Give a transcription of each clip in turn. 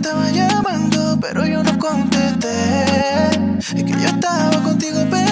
estaba llamando, pero yo no contesté. Y que yo estaba contigo perreando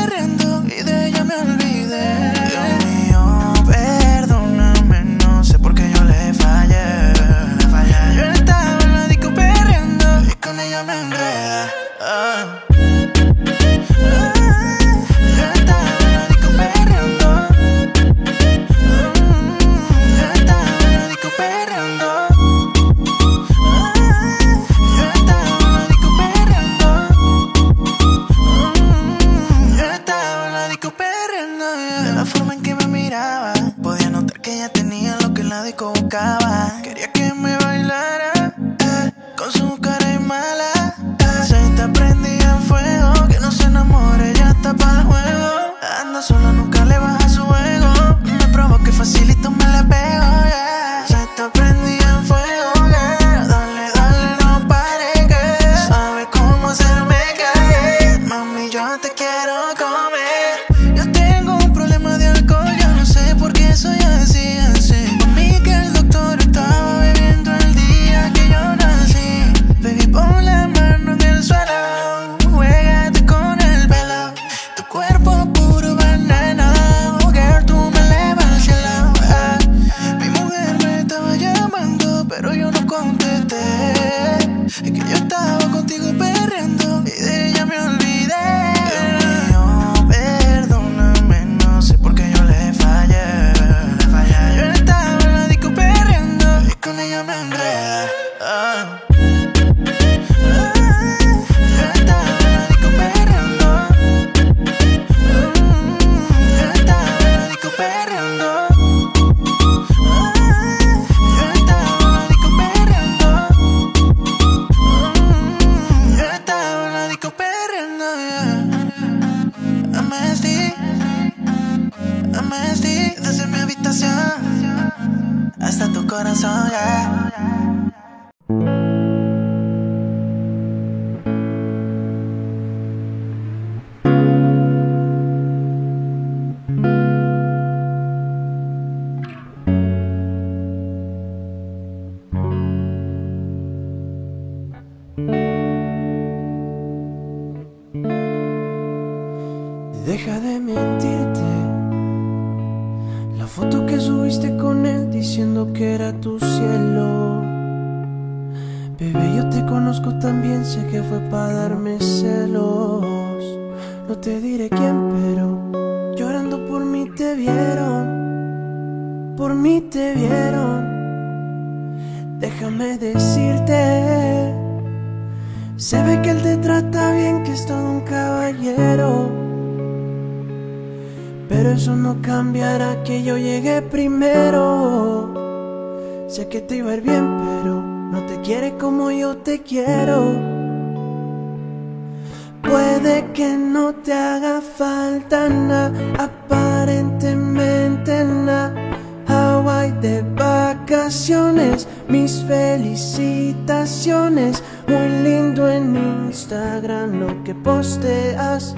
felicitaciones. Muy lindo en Instagram lo que posteas.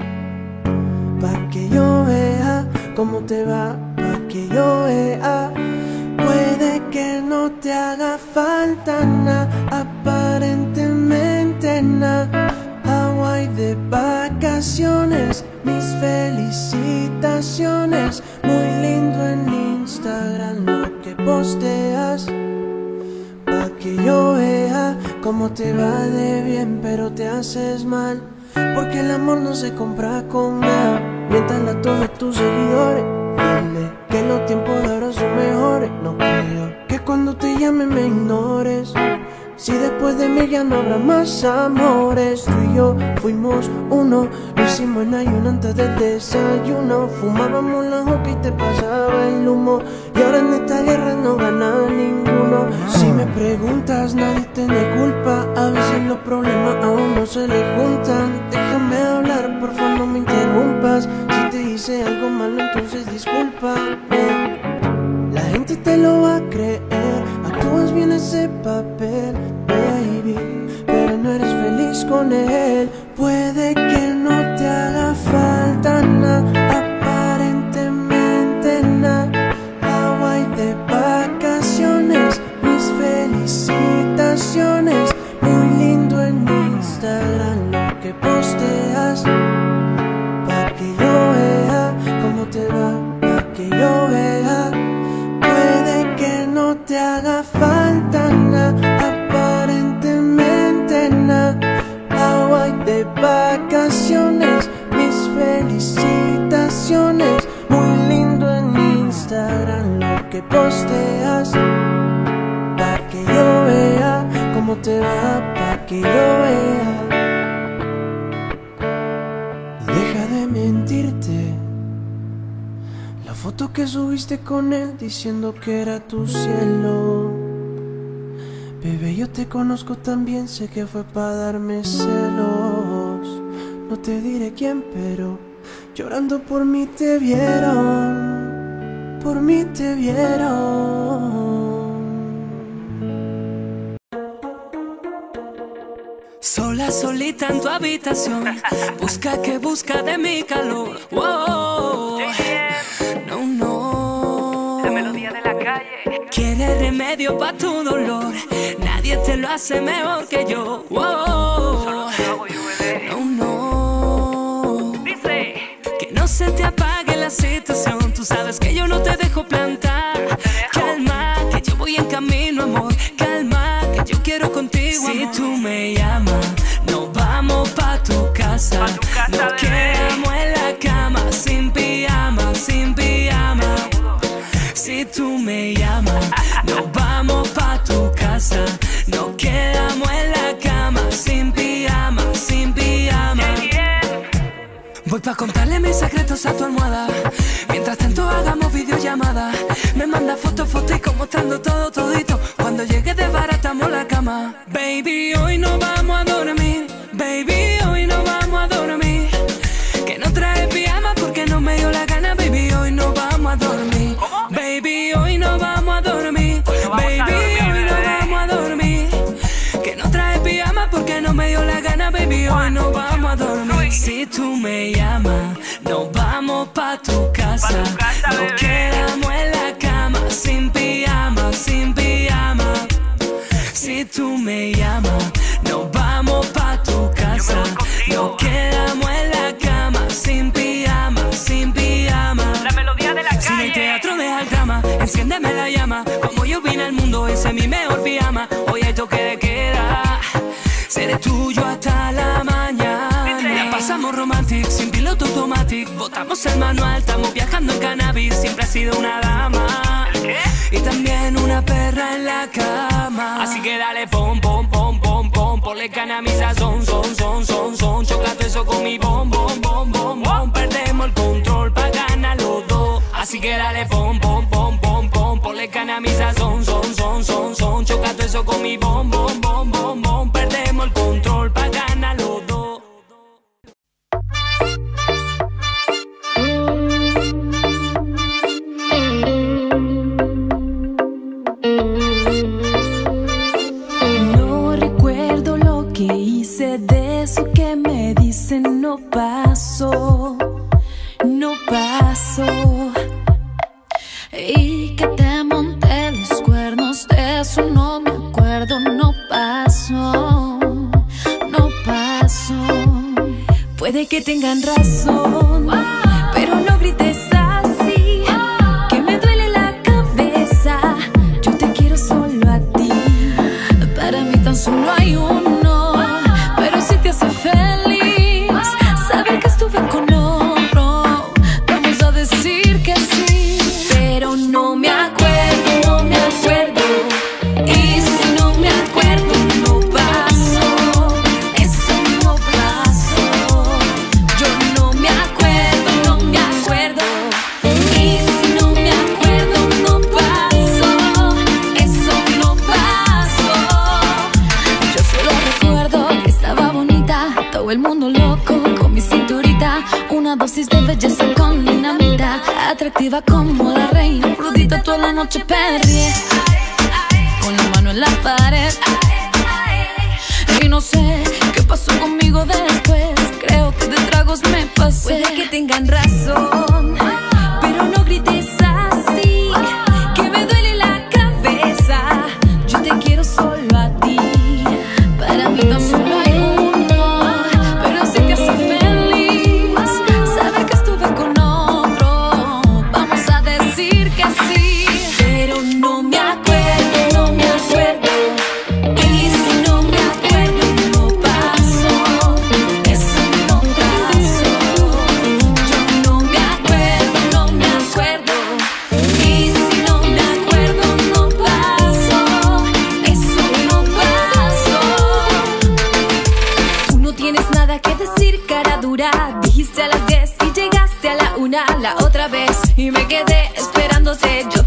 Pa' que yo vea cómo te va, pa' que yo vea. Puede que no te haga falta nada, aparentemente nada. Hawaii de vacaciones, mis felicitaciones. Muy lindo en Instagram lo que posteas. Yo vea cómo te va de bien, pero te haces mal. Porque el amor no se compra con nada. Miéntale a todos tus seguidores. Dile que los tiempos de ahora son mejores. No creo que cuando te llame me ignores. Si después de mí ya no habrá más amores, tú y yo fuimos uno. Lo hicimos en ayuno antes del desayuno. Fumábamos la hoja y te pasaba el humo. Y ahora en esta guerra no gana ninguno. Si me preguntas, nadie tiene culpa. A veces los problemas a uno se le juntan. Déjame hablar, por favor, no me interrumpas. Si te hice algo malo, entonces discúlpame. La gente te lo va a creer, actúas bien ese papel, baby, pero no eres feliz con él. Puede que no te haga falta nada, aparentemente nada. Hawaii de vacaciones, mis felicitaciones, Muy lindo en Instagram lo que posteas. Para que yo vea cómo te va, para que yo vea. Deja de mentirte. La foto que subiste con él diciendo que era tu cielo. Bebé, yo te conozco también, sé que fue para darme celos. No te diré quién, pero llorando por mí te vieron. Por mí te vieron. Sola, solita en tu habitación. Busca que busca de mi calor. Wow. No, no. La melodía de la calle. Quiere remedio para tu dolor. Nadie te lo hace mejor que yo. Wow. Se te apague la situación. Tú sabes que yo no te dejo plantar. Calma, que yo voy en camino, amor. Calma, que yo quiero contigo. Si amor. tú me llamas, nos vamos pa' tu casa. Pa' tu casa, Nos quedamos en la cama, sin pijama, sin pijama. Si tú me llamas, nos vamos pa' tu casa. Contarle mis secretos a tu almohada. Mientras tanto hagamos videollamada. Me manda fotos, fotos y como mostrando todo, todito. Cuando llegue desbaratamos la cama. Baby, hoy no vamos a Si tú me llamas, Botamos el manual, estamos viajando en cannabis. Siempre ha sido una dama. ¿Qué? Y también una perra en la cama. Así que dale pom, pom, pom, pom, pom. Ponle cana a son, son, son, son. Choca todo eso con mi bom, bom, bom, bom, bom. Perdemos el control pa' ganar los dos. Así que dale pom, pom, pom, pom, pom. Ponle cana a sazón, son, son, son, son. Choca eso con mi bom, bom, bom, bom,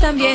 también.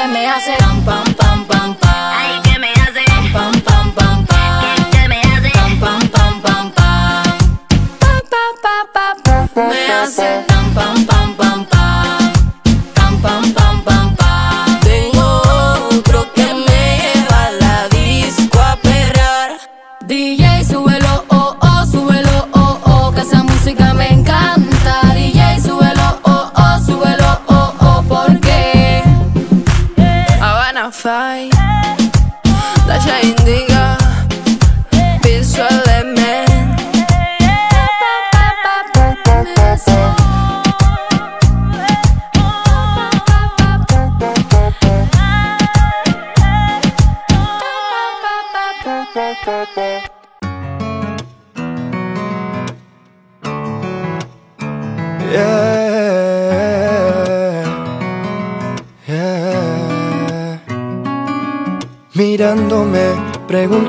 May me hace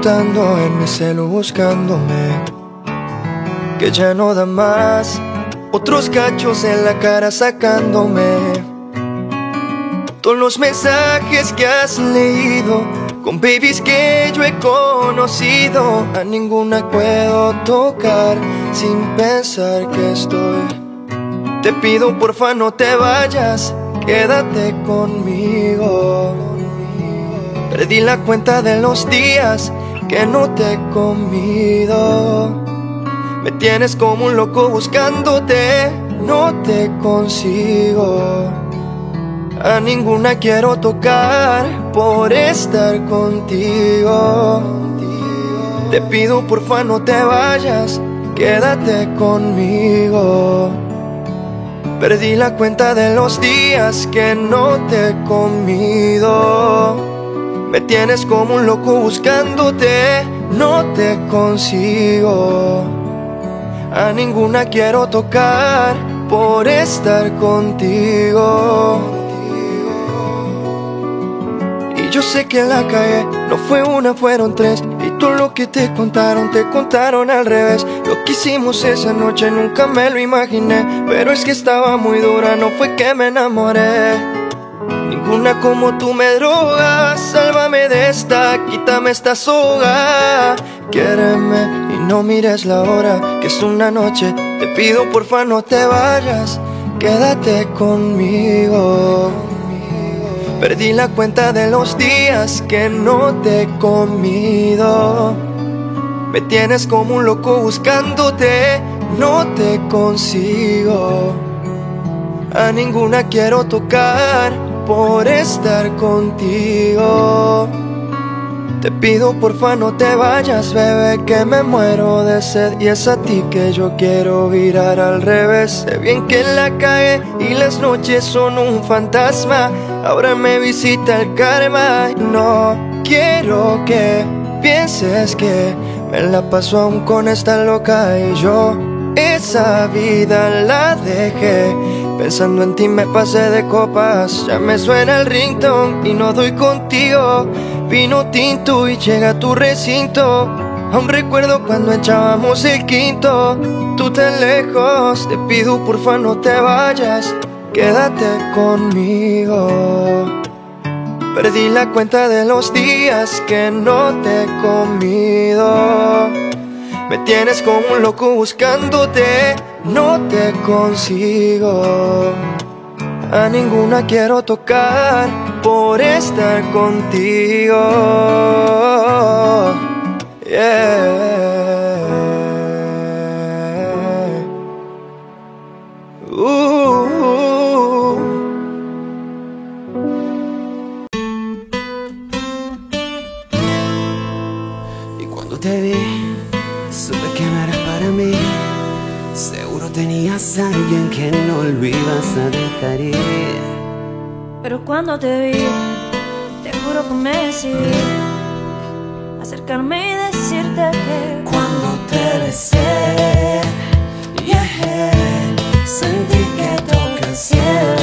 en mi celu buscándome Que ya no da más Otros cachos en la cara sacándome Todos los mensajes que has leído Con babies que yo he conocido, a ninguna puedo tocar sin pensar que estoy. Te pido porfa no te vayas, quédate conmigo. Perdí la cuenta de los días que no te he comido. Me tienes como un loco buscándote, no te consigo. A ninguna quiero tocar por estar contigo. Te pido porfa no te vayas, quédate conmigo. Perdí la cuenta de los días que no te he comido. Me tienes como un loco buscándote, no te consigo. A ninguna quiero tocar por estar contigo. Y yo sé que la cagué, no fue una, fueron tres. Y todo lo que te contaron, te contaron al revés. Lo que hicimos esa noche nunca me lo imaginé. Pero es que estaba muy dura, no fue que me enamoré. Ninguna como tú me droga, sálvame de esta, quítame esta soga. Quiéreme y no mires la hora, que es una noche. Te pido porfa no te vayas, quédate conmigo. Perdí la cuenta de los días que no te he comido. Me tienes como un loco buscándote, no te consigo. A ninguna quiero tocar por estar contigo. Te pido porfa no te vayas, bebé, que me muero de sed y es a ti que yo quiero virar al revés. Sé bien que la cae y las noches son un fantasma. Ahora me visita el karma. No quiero que pienses que me la paso aún con esta loca y yo esa vida la dejé. Pensando en ti me pasé de copas, ya me suena el ringtone y no doy contigo. Vino tinto y llega a tu recinto. Aún recuerdo cuando echábamos el quinto. Tú tan lejos, te pido porfa no te vayas, quédate conmigo. Perdí la cuenta de los días que no te he comido. Me tienes como un loco buscándote, no te consigo. A ninguna quiero tocar por estar contigo. Yeah. A alguien que no lo ibas a dejar ir. Pero cuando te vi, te juro que me decidí acercarme y decirte que Cuando te besé, yeah, sentí que toqué el cielo.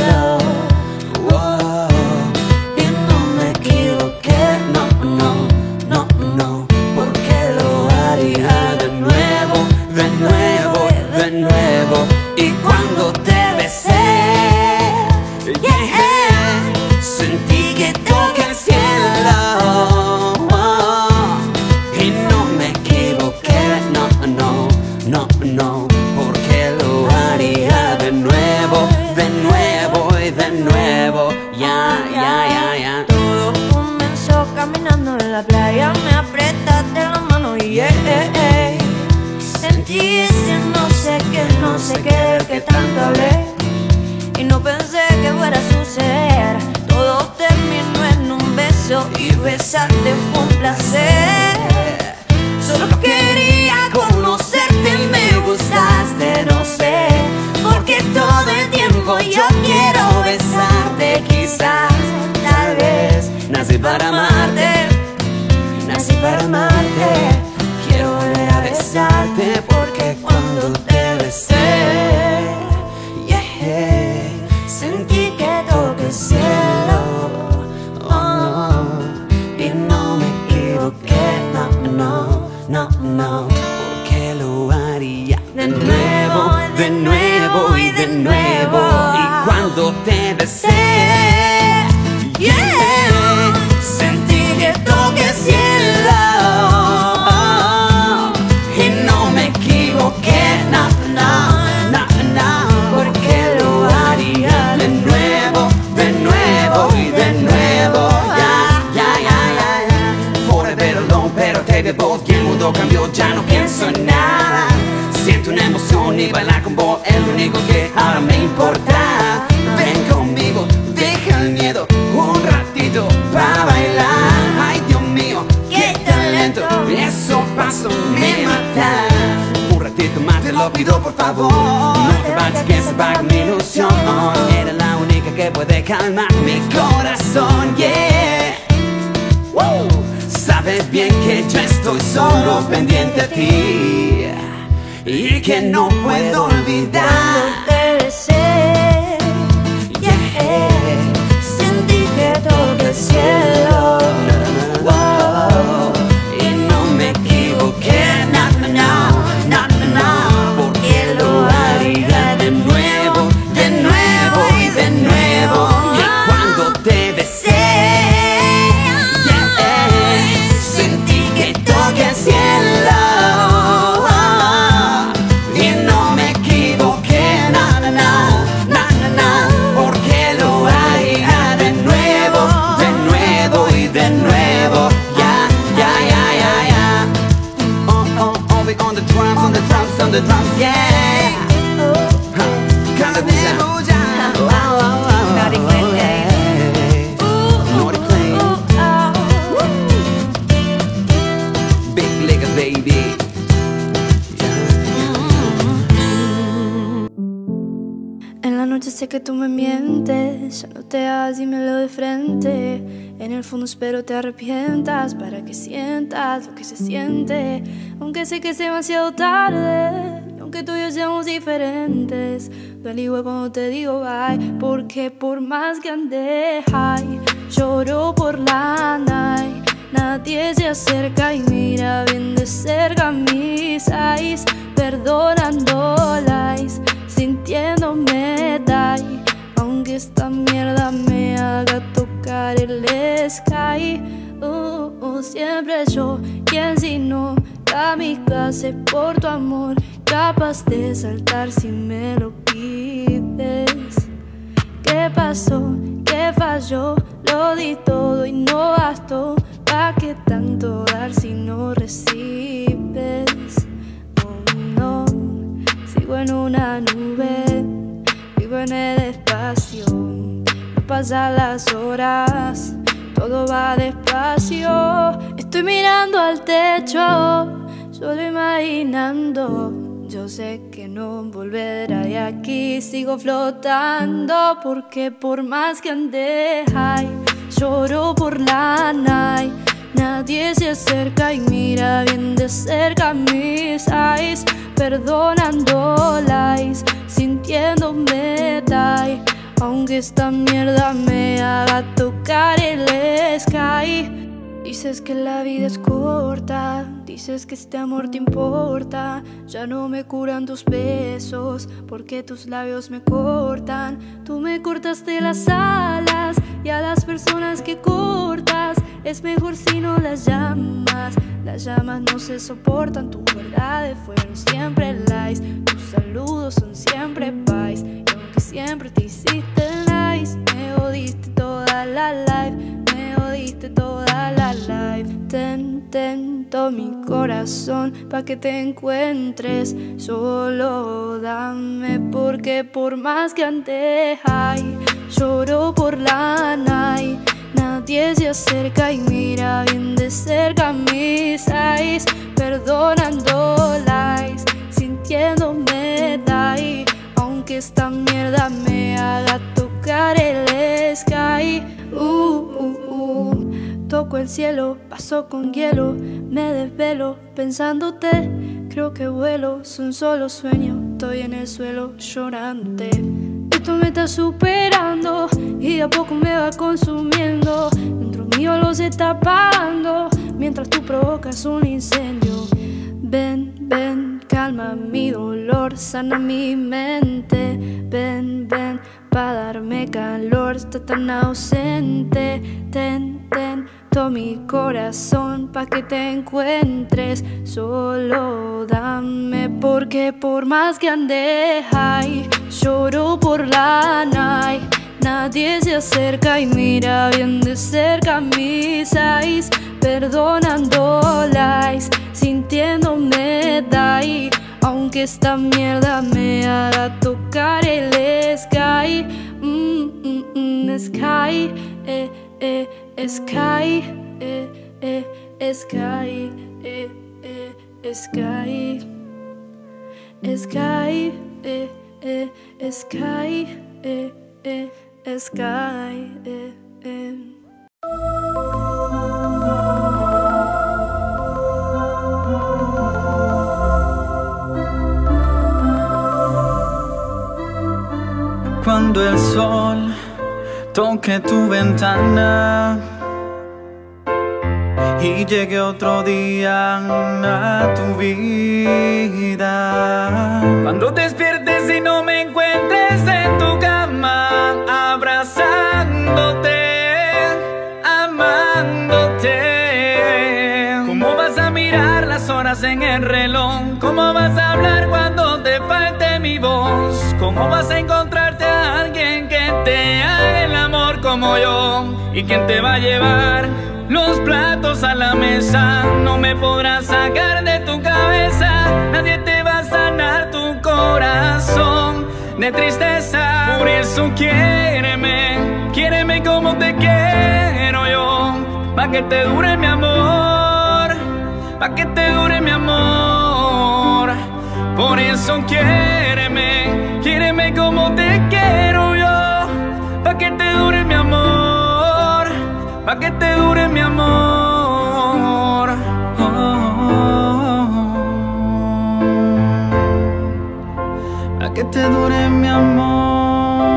Todo terminó en un beso y besarte fue un placer. Solo quería conocerte, me gustaste, no sé, porque todo el tiempo yo quiero besarte, quizás, tal vez, Nací para amarte, nací para amarte. Quiero volver a besarte porque cuando te besé, no, no, porque lo haría de nuevo, de nuevo y de nuevo. Y cuando te besé, cambió, ya no pienso en nada. Siento una emoción y bailar con vos es lo único que ahora me importa. Ven conmigo, deja el miedo un ratito para bailar. Ay, Dios mío, qué talento, eso paso me mata. Un ratito más te lo pido por favor. No te vayas que se va mi ilusión. Eres la única que puede calmar mi corazón, yeah. Sabes bien que yo estoy solo pendiente a ti y que no puedo olvidar. Tú me mientes, ya no te hagas, dímelo de frente. En el fondo espero te arrepientas para que sientas lo que se siente. Aunque sé que es demasiado tarde, y aunque tú y yo seamos diferentes. Duele igual cuando te digo bye, porque por más que ande high, lloro por la night. Nadie se acerca y mira bien de cerca mis eyes, perdonando lies, sintiéndome die. Aunque esta mierda me haga tocar el sky, uh, uh, siempre yo quien si no kamikaze por tu amor, capaz de saltar si me lo pides. ¿Qué pasó? ¿Qué falló? Lo di todo y no bastó. ¿Pa' qué tanto dar si no recibes? Sigo en una nube, vivo en el espacio. No pasan las horas, todo va despacio. Estoy mirando al techo, solo imaginando. Yo sé que no volverá y aquí sigo flotando porque por más que ande high, lloro por la night. Nadie se acerca y mira bien de cerca mis eyes, perdonando lies, sintiéndome die. Aunque esta mierda me haga tocar el sky. Dices que la vida es corta, dices que este amor te importa. Ya no me curan tus besos, porque tus labios me cortan. Tú me cortaste las alas y a las personas que cortas es mejor si no las llamas. Las llamas no se soportan, tus verdades fueron siempre lies. Tus saludos son siempre paz. Y aunque siempre te hiciste nice, me jodiste toda la life. Toda la life. Ten, tento mi corazón pa' que te encuentres. Solo dame porque por más que ande lloro por la night. Nadie se acerca y mira bien de cerca mis eyes, perdonando sintiéndome die. Aunque esta mierda me Toco el cielo, paso con hielo, me desvelo pensándote. Creo que vuelo, es un solo sueño, estoy en el suelo llorándote. Esto me está superando y a poco me va consumiendo. Dentro mío lo se está apagando mientras tú provocas un incendio. Ven, ven, calma mi dolor, sana mi mente. Ven, ven, para darme calor, está tan ausente. Ten, ten, todo mi corazón pa' que te encuentres. Solo dame por Porque por más que ande high, lloro por la night. Nadie se acerca y mira bien de cerca mis eyes. Perdonando lies, sintiéndome die. Aunque esta mierda me haga tocar el sky. Mm, mm, mm, sky, eh, eh, sky, eh, eh, sky, eh, eh, sky. Sky, eh, eh, sky, eh, eh, sky, eh, eh. Cuando el sol toque tu ventana y llegue otro día a tu vida. Cuando despiertes y no me encuentres en tu cama, abrazándote, amándote. ¿Cómo vas a mirar las horas en el reloj? ¿Cómo vas a hablar cuando te falte mi voz? ¿Cómo vas a que te haga el amor como yo? ¿Y quién te va a llevar? Los platos a la mesa no me podrás sacar de tu cabeza. Nadie te va a sanar tu corazón de tristeza. Por eso quiéreme, quiéreme como te quiero yo. Pa' que te dure mi amor, pa' que te dure mi amor. Por eso quiéreme, quiéreme como te quiero te dure mi amor pa' que te dure mi amor. Pa' que te dure mi amor.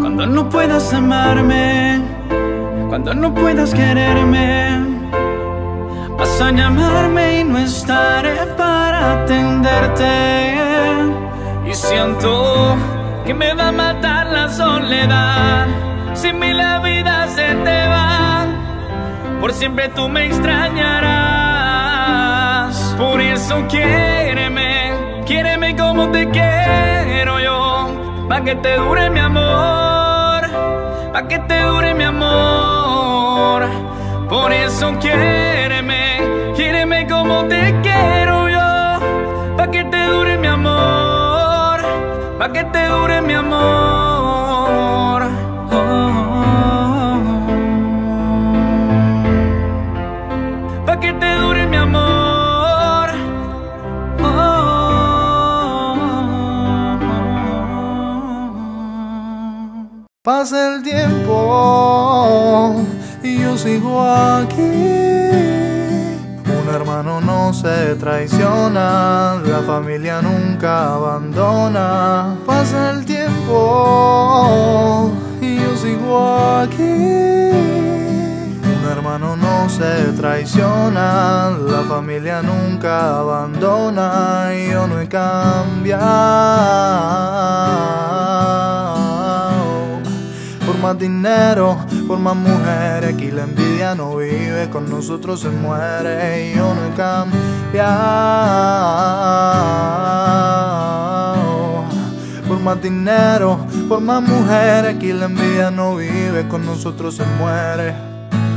Cuando no puedas amarme, cuando no puedas quererme, vas a llamarme y no estaré para atenderte. Y siento que me va a matar la soledad. Sin mí la vida se te va, por siempre tú me extrañarás. Por eso quiéreme, quiéreme como te quiero yo, pa' que te dure mi amor, pa' que te dure mi amor. Por eso quiéreme, quiéreme como te quiero yo, pa' que te dure mi amor pa' que te dure mi amor. Pa' que te dure mi amor. Pasa el tiempo y yo sigo aquí. Se traiciona, la familia nunca abandona. Pasa el tiempo y yo sigo aquí. Un hermano no se traiciona, la familia nunca abandona y yo no he cambiado. Por más dinero, por más mujeres, aquí la no vive, con nosotros se muere y yo no he cambiado. Por más dinero, por más mujeres, aquí la envidia no vive, con nosotros se muere.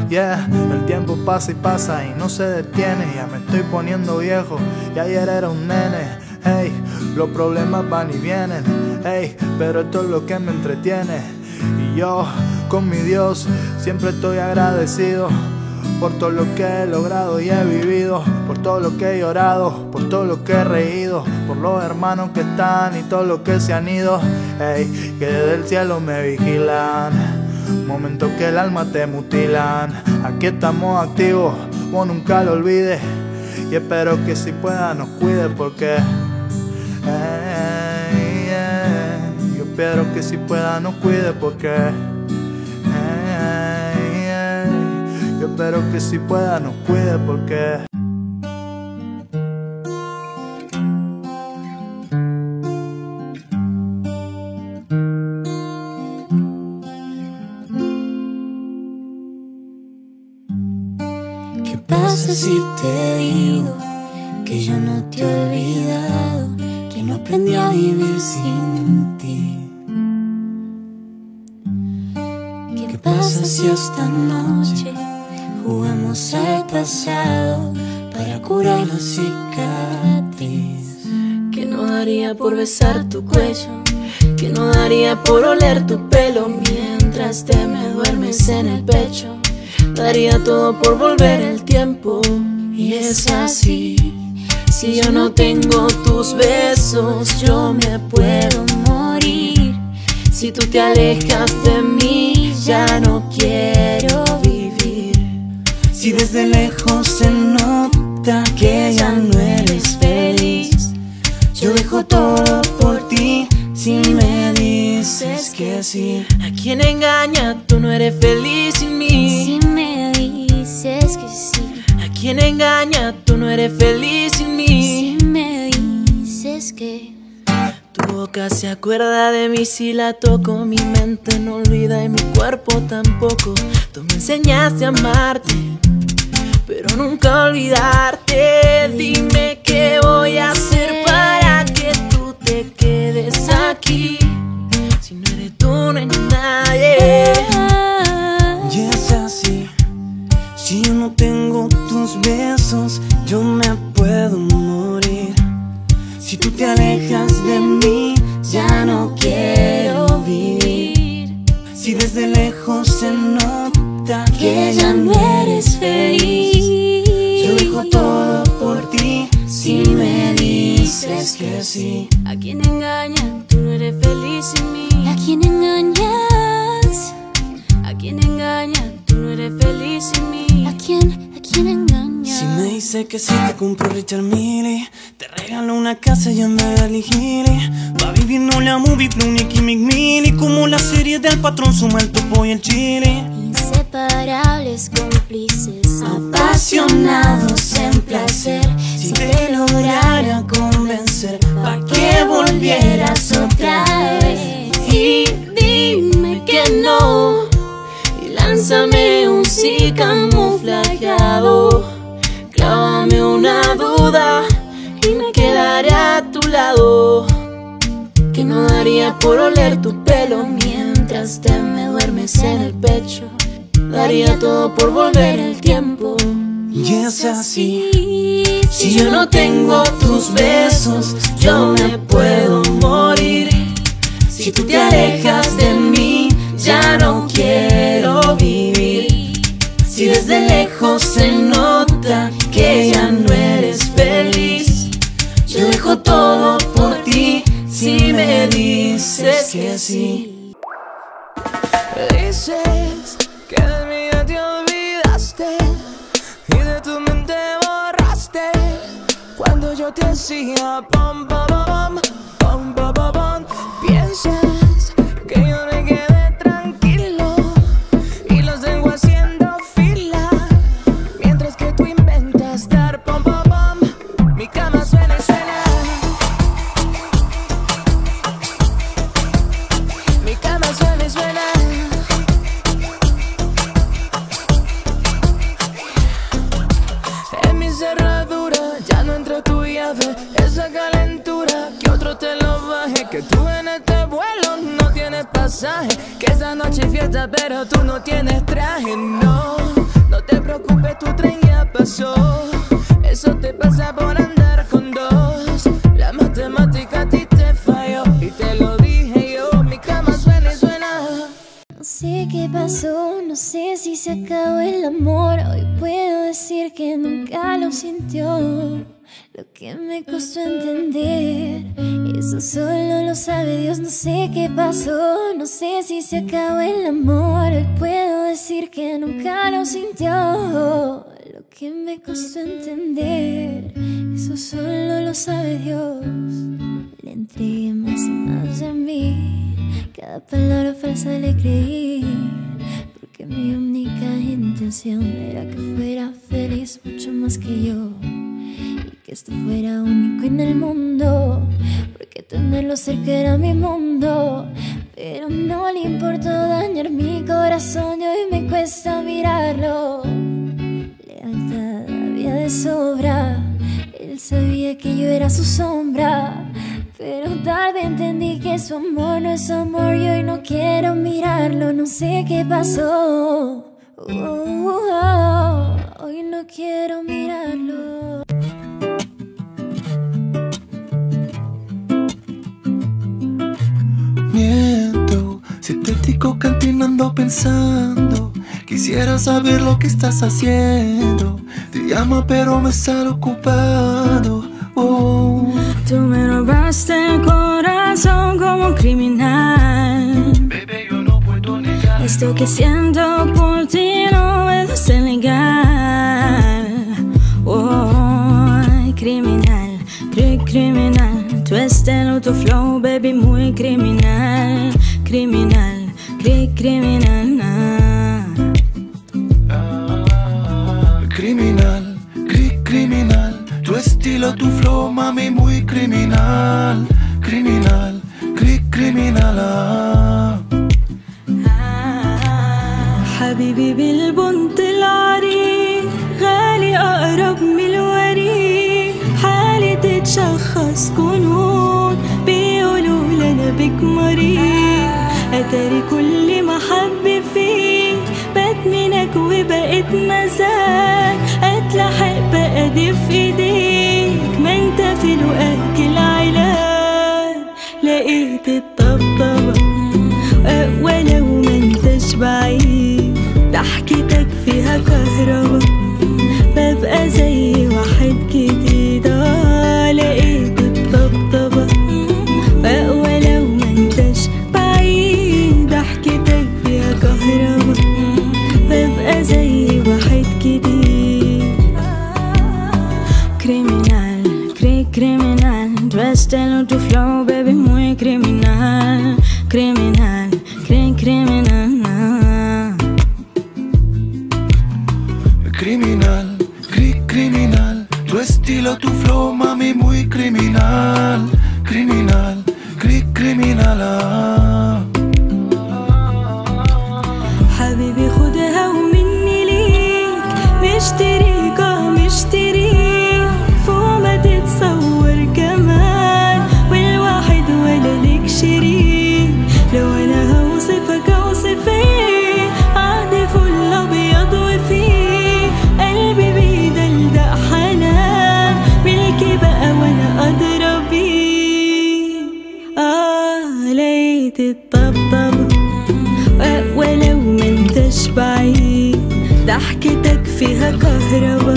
Yeah, el tiempo pasa y pasa y no se detiene. Ya me estoy poniendo viejo y ayer era un nene. Hey, los problemas van y vienen. Hey, pero esto es lo que me entretiene. Y yo, con mi Dios, siempre estoy agradecido por todo lo que he logrado y he vivido, por todo lo que he llorado, por todo lo que he reído, por los hermanos que están y todos los que se han ido. Que desde el cielo me vigilan. Momentos que el alma te mutilan. Aquí estamos activos, vos nunca lo olvides. Y espero que si pueda nos cuide porque. Yo espero que si pueda nos cuide porque. Espero que si pueda nos cuide porque. ¿Qué pasa si te digo que yo no te he olvidado, que no aprendí a vivir sin ti. ¿Qué pasa si esta noche jugamos al pasado para curar la cicatriz? Que no daría por besar tu cuello, que no daría por oler tu pelo mientras te me duermes en el pecho. Daría todo por volver el tiempo y es así. Si yo no tengo tus besos, yo me puedo morir. Si tú te alejas de mí, ya no quiero. Si desde lejos se nota que ya no eres feliz, yo dejo todo por ti si me dices que sí. ¿A quién engaña? Tú no eres feliz sin mí. Si me dices que sí, ¿A quién engaña? Tú no eres feliz sin mí. si me dices que boca se acuerda de mí si la toco, mi mente no olvida y mi cuerpo tampoco. Tú me enseñaste a amarte, pero nunca olvidarte. Dime qué voy a hacer para que tú te quedes aquí. Si no eres tú, no hay nadie. Y es así. Si yo no tengo tus besos, yo me puedo morir. Si tú te alejas de mí, ya no quiero vivir. Si desde lejos se nota que ya no eres feliz, yo dejo todo por ti. Si me dices que sí. ¿A quién engaña? Tú no eres feliz sin mí. ¿A quién engañas? ¿A quién engaña? Tú no eres feliz sin mí. ¿A quién? Si me dice que sí, te compro Richard Mille. Te regalo una casa y en Beverly Hills. Va viviendo la movie Blue Nicky McMillie Como la serie del patrón suma el topo y el chile. Inseparables, cómplices, Apasionados en placer. Si te lograra convencer Pa' que volvieras otra vez Y dime que no. Lánzame un sí camuflajeado. Clávame una duda y me quedaré a tu lado. Que no daría por oler tu pelo mientras te me duermes en el pecho. Daría todo por volver el tiempo. Y es así Si yo no tengo tus besos, yo me puedo morir. Si tú te alejas de mí, ya no quiero. Si desde lejos se nota que ya no eres feliz, yo dejo todo por ti si me dices que sí. Dices que de mí ya te olvidaste y de tu mente borraste cuando yo te hacía pom pom pom pom pom pom. Piensas Que tú en este vuelo no tienes pasaje Que esa noche es fiesta pero tú no tienes traje No, no te preocupes tu tren ya pasó Eso te pasa por andar con dos La matemática a ti te falló Y te lo dije yo Mi cama suena y suena No sé qué pasó, no sé si se acabó el amor. Hoy puedo decir que nunca lo sintió. Lo que me costó entender, eso solo lo sabe Dios. No sé qué pasó, no sé si se acabó el amor. Puedo decir que nunca lo sintió. Lo que me costó entender, eso solo lo sabe Dios. Le entregué más y más de mí. Cada palabra falsa le creí. Porque mi única intención era que fuera feliz mucho más que yo. Y que esto fuera único en el mundo. Porque tenerlo cerca era mi mundo. Pero no le importó dañar mi corazón y hoy me cuesta mirarlo. Lealtad había de sobra. Él sabía que yo era su sombra, pero tarde entendí que su amor no es amor y hoy no quiero mirarlo, no sé qué pasó. Oh, hoy no quiero mirarlo. Miento, si te digo cantinando pensando Quisiera saber lo que estás haciendo Te llamo pero me sale ocupado oh. Tú me robaste el corazón como un criminal. yo no puedo negar Esto que siento por ti no es legal. Oh, criminal, cri- criminal. Tu estilo, tu flow, baby, muy criminal. Criminal, cri- criminal. Estilo, tu flow, mami, muy criminal Criminal, cri criminal. حبيبي بالبنط العريق غالي أقرب من الوريق حالي تتشخص جنون بيقولوا لنا بك مريض أتاري كل ما فيك بات منك وبقيت مزاج. أتلحق بقى دي في إيديك في لقاك العلاج لقيت الطبطبة ولو ما انتش بعيد ضحكتك فيها كهربا ببقى زي estilo, tu flow, baby, muy criminal Criminal, كهربا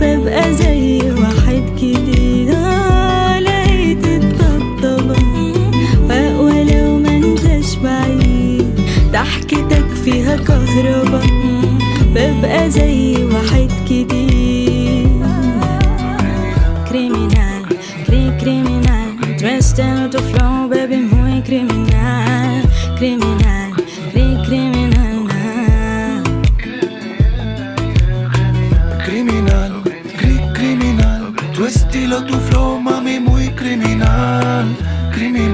ببقى زي واحد آه، لقيت الطبطبة و- ولو ما انتش بعيد ضحكتك فيها كهربا ببقى زي واحد جديد criminal, cri criminal. Tu estilo, tu flow, baby, muy criminal, criminal,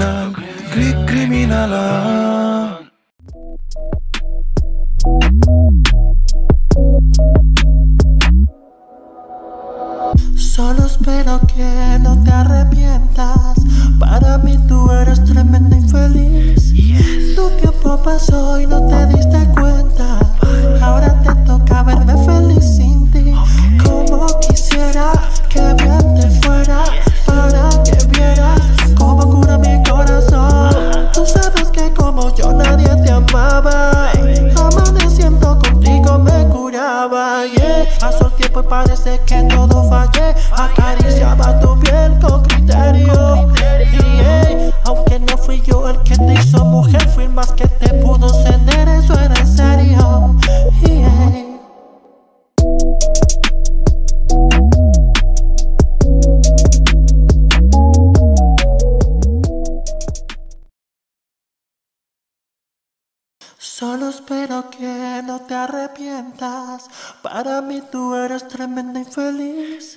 Criminal, cri criminal. Solo espero que no te arrepientas. Para mí tú eres tremenda infeliz. Tu tiempo pasó y no te diste cuenta. Ahora te toca verme infeliz.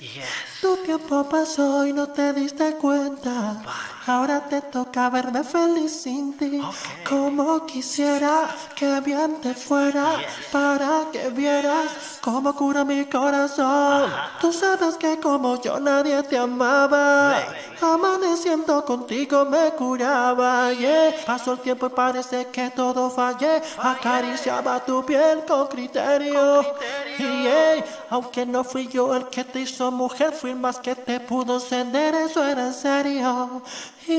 Tu tiempo pasó y no te diste cuenta. Ahora te toca verme feliz sin ti. Como quisiera que bien te fuera para que vieras cómo cura mi corazón. Tú sabes que como yo nadie te amaba. Amaneciendo contigo me curaba. Yeah. Pasó el tiempo y parece que todo fallé. Acariciaba tu piel con criterio. Yeah. Aunque no fui yo el que te hizo mujer, fui más que te pudo encender. Eso era en serio. Yo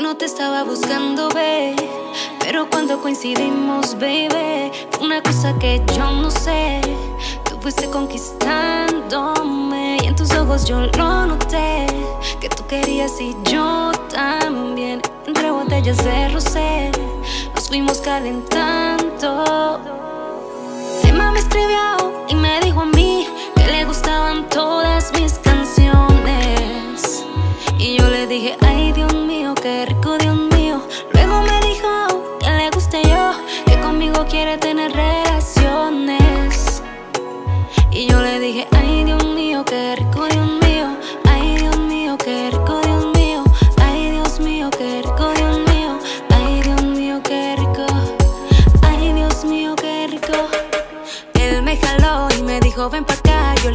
no te estaba buscando, ve, pero cuando coincidimos, baby, fue una cosa que yo no sé. Tú fuiste conquistándome y en tus ojos yo lo noté. Que tú querías y yo también. Entre botellas de rosé, nos fuimos calentando. Emma me escribió y me dijo a mí que le gustaban todas mis canciones. Y yo le dije, ay Dios mío, qué rico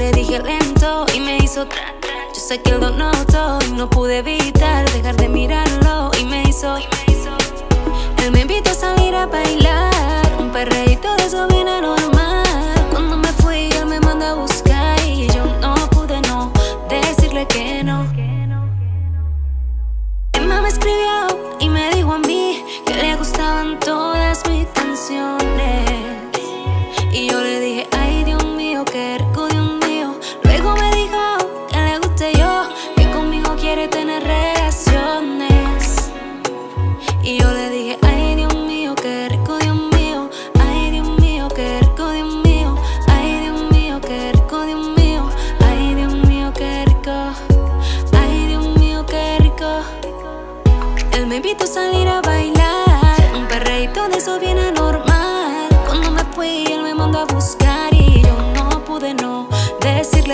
le dije lento y me hizo tra, tra. Yo sé que él lo notó y no pude evitar dejar de mirarlo Y me hizo, él me invitó a salir a bailar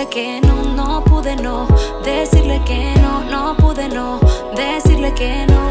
decirle que no, no pude no decirle que no, no pude no decirle que no.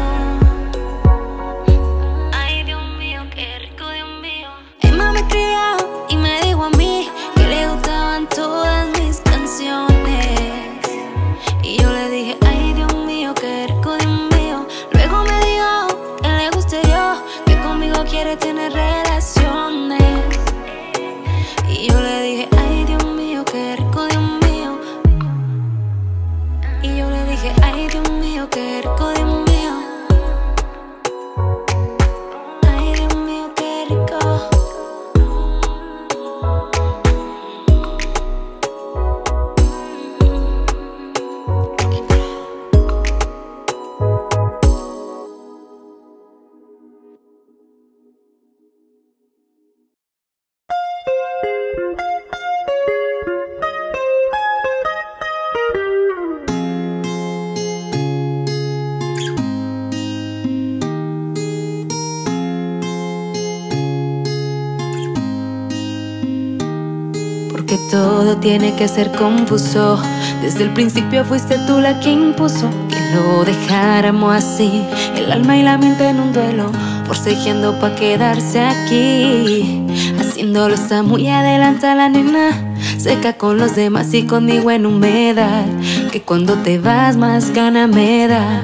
Tiene que ser confuso. Desde el principio fuiste tú la que impuso que lo dejáramos así. El alma y la mente en un duelo, forcejeando pa' quedarse aquí. Haciéndolo está muy adelanta la nena. Seca con los demás y conmigo en humedad. Que cuando te vas más gana me da.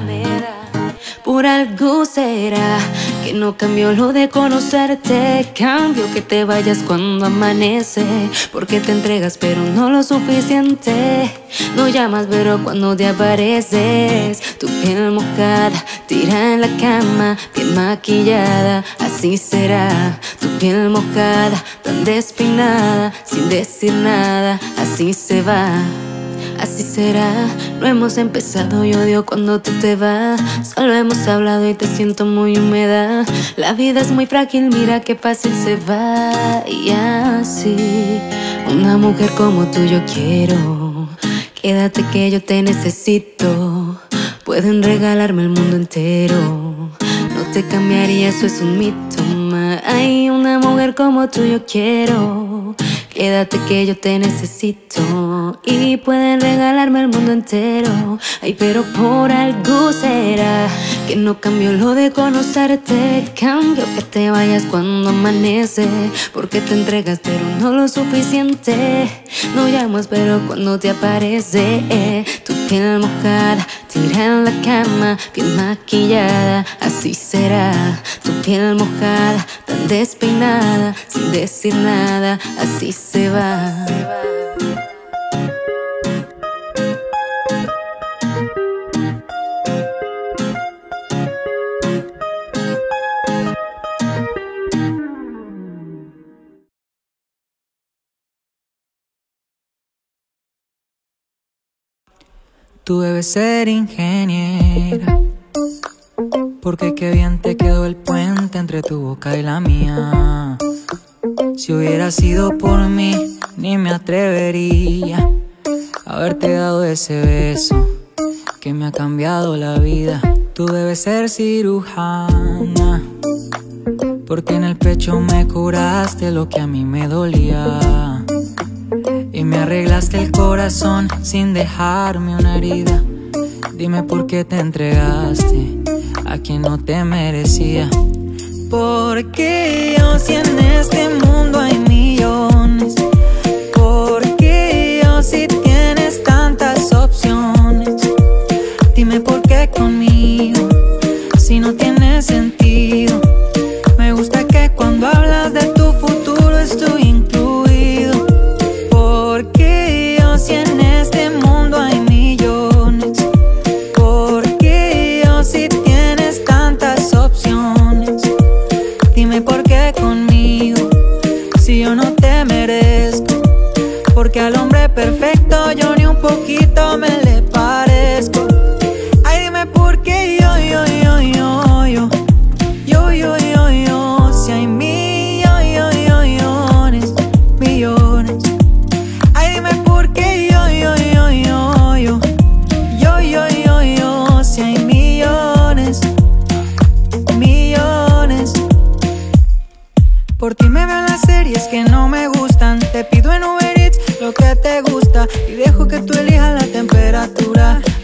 Por algo será que no cambió lo de conocerte. Cambio que te vayas cuando amanece. Porque te entregas, pero no lo suficiente. No llamas, pero cuando te apareces, tu piel mojada, tira en la cama, bien maquillada. Así será, tu piel mojada, tan despeinada, sin decir nada. Así se va. Así será, no hemos empezado y odio cuando tú te vas. Solo hemos hablado y te siento muy húmeda. La vida es muy frágil, mira qué fácil se va. Y así, una mujer como tú yo quiero. Quédate que yo te necesito. Pueden regalarme el mundo entero. te cambiaría, eso es un mito. ma. Hay una mujer como tú, yo quiero. Quédate que yo te necesito. Y pueden regalarme el mundo entero. Ay, pero por algo será que no cambió lo de conocerte. Cambio que te vayas cuando amanece. Porque te entregas, pero no lo suficiente. No llamas, pero cuando te aparece, tu piel mojada, tira en la cama, bien maquillada, así será. Tu piel mojada, tan despeinada, sin decir nada, así se va. Tú debes ser ingeniera. Porque qué bien te quedó el puente entre tu boca y la mía. Si hubiera sido por mí, ni me atrevería a haberte dado ese beso que me ha cambiado la vida. Tú debes ser cirujana. Porque en el pecho me curaste lo que a mí me dolía. Y me arreglaste el corazón sin dejarme una herida. Dime por qué te entregaste a quien no te merecía. Porque yo si en este mundo hay millones. Porque yo si tienes tantas opciones. Dime por qué conmigo si no tiene sentido. Perfecto yo ni un poquito me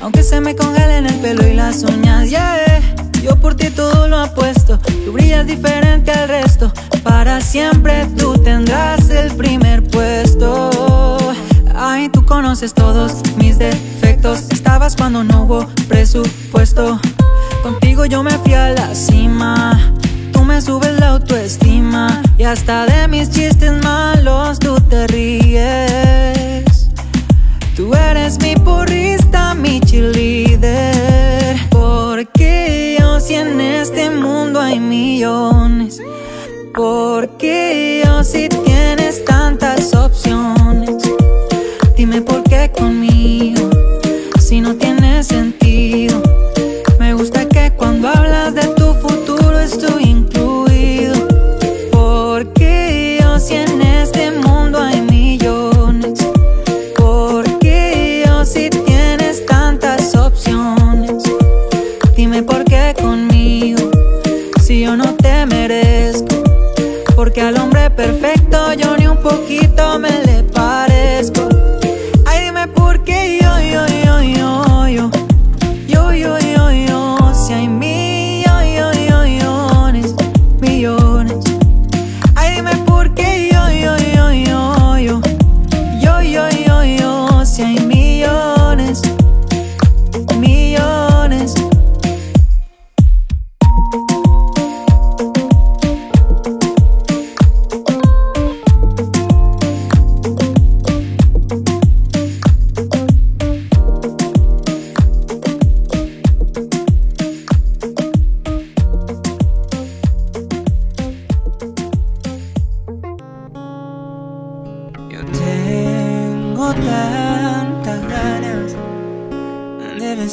Aunque se me congelen el pelo y las uñas. Yeah, yo por ti todo lo apuesto. Tú brillas diferente al resto. Para siempre tú tendrás el primer puesto. Ay, tú conoces todos mis defectos. Estabas cuando no hubo presupuesto. Contigo yo me fui a la cima. Tú me subes la autoestima. Y hasta de mis chistes malos tú te ríes. Tú eres mi porrista, mi cheerleader. Porque yo si en este mundo hay millones. Porque yo si tienes tantas opciones. Dime por qué conmigo, si no tiene sentido. Perfecto yo ni un poquito me le parezco.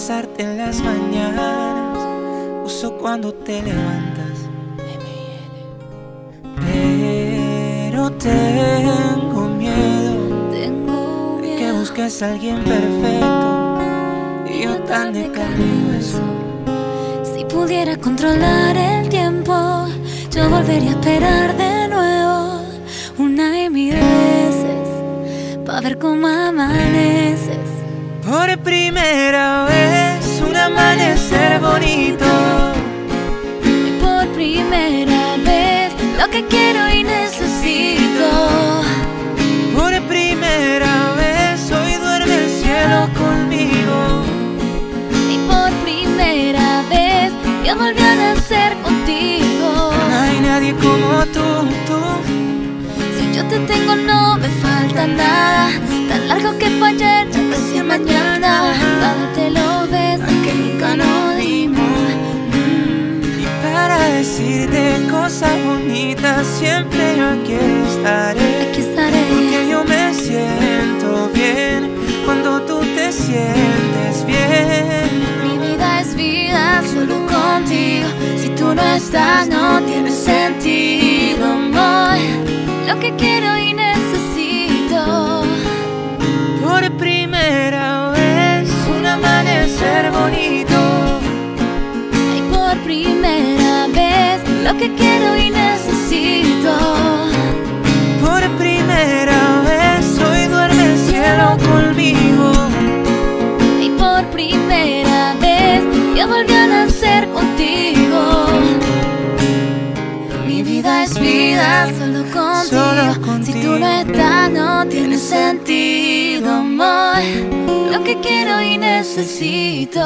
Besarte en las mañanas, uso cuando te levantas. Pero tengo miedo de que busques a alguien perfecto y yo tan de carne hueso. Si pudiera controlar el tiempo, yo volvería a esperar de nuevo una y mil veces para ver cómo amaneces. Por primera vez un amanecer bonito. Y por primera vez lo que quiero y necesito. Por primera vez hoy duerme el cielo conmigo. Y por primera vez yo volví a tengo no me falta nada. Tan largo que fue ayer, ya casi mañana. Dándote los besos que nunca nos dimos. Y para decirte cosas bonitas siempre yo aquí estaré. Aquí estaré. Porque yo me siento bien cuando tú te sientes bien. Mi vida es vida solo contigo. Si tú no estás, no tiene sentido. Lo que quiero y necesito. Por primera vez un amanecer bonito. Y por primera vez, lo que quiero y necesito. Por primera vez hoy duerme el cielo conmigo. Y por primera vez, yo volví a nacer contigo. Mi vida es vida solo contigo. Si tú no estás, no tiene sentido, amor. Lo que quiero y necesito.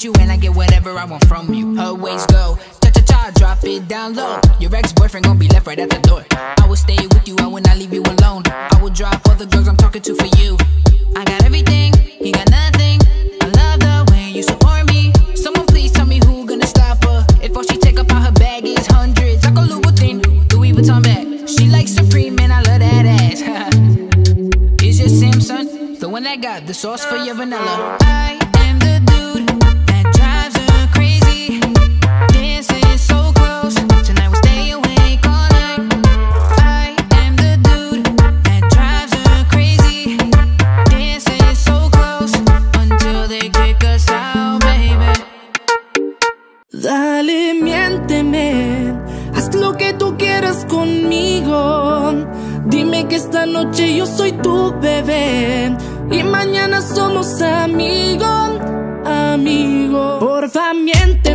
With you and I get whatever I want from you. Her ways go. Cha cha cha, drop it down low. Your ex boyfriend gon' be left right at the door. I will stay with you, I will not leave you alone. I will drop all the girls I'm talking to for you. I got everything, he got nothing. I love the way you support me. Someone please tell me who gonna stop her. If all she take up out her bag is hundreds, I go Louboutin, Louis Vuitton bag. She likes Supreme and I love that ass. Is your Samsung the one that got the sauce for your vanilla? I que esta noche yo soy tu bebé y mañana somos amigos, amigos. Porfa, miénteme,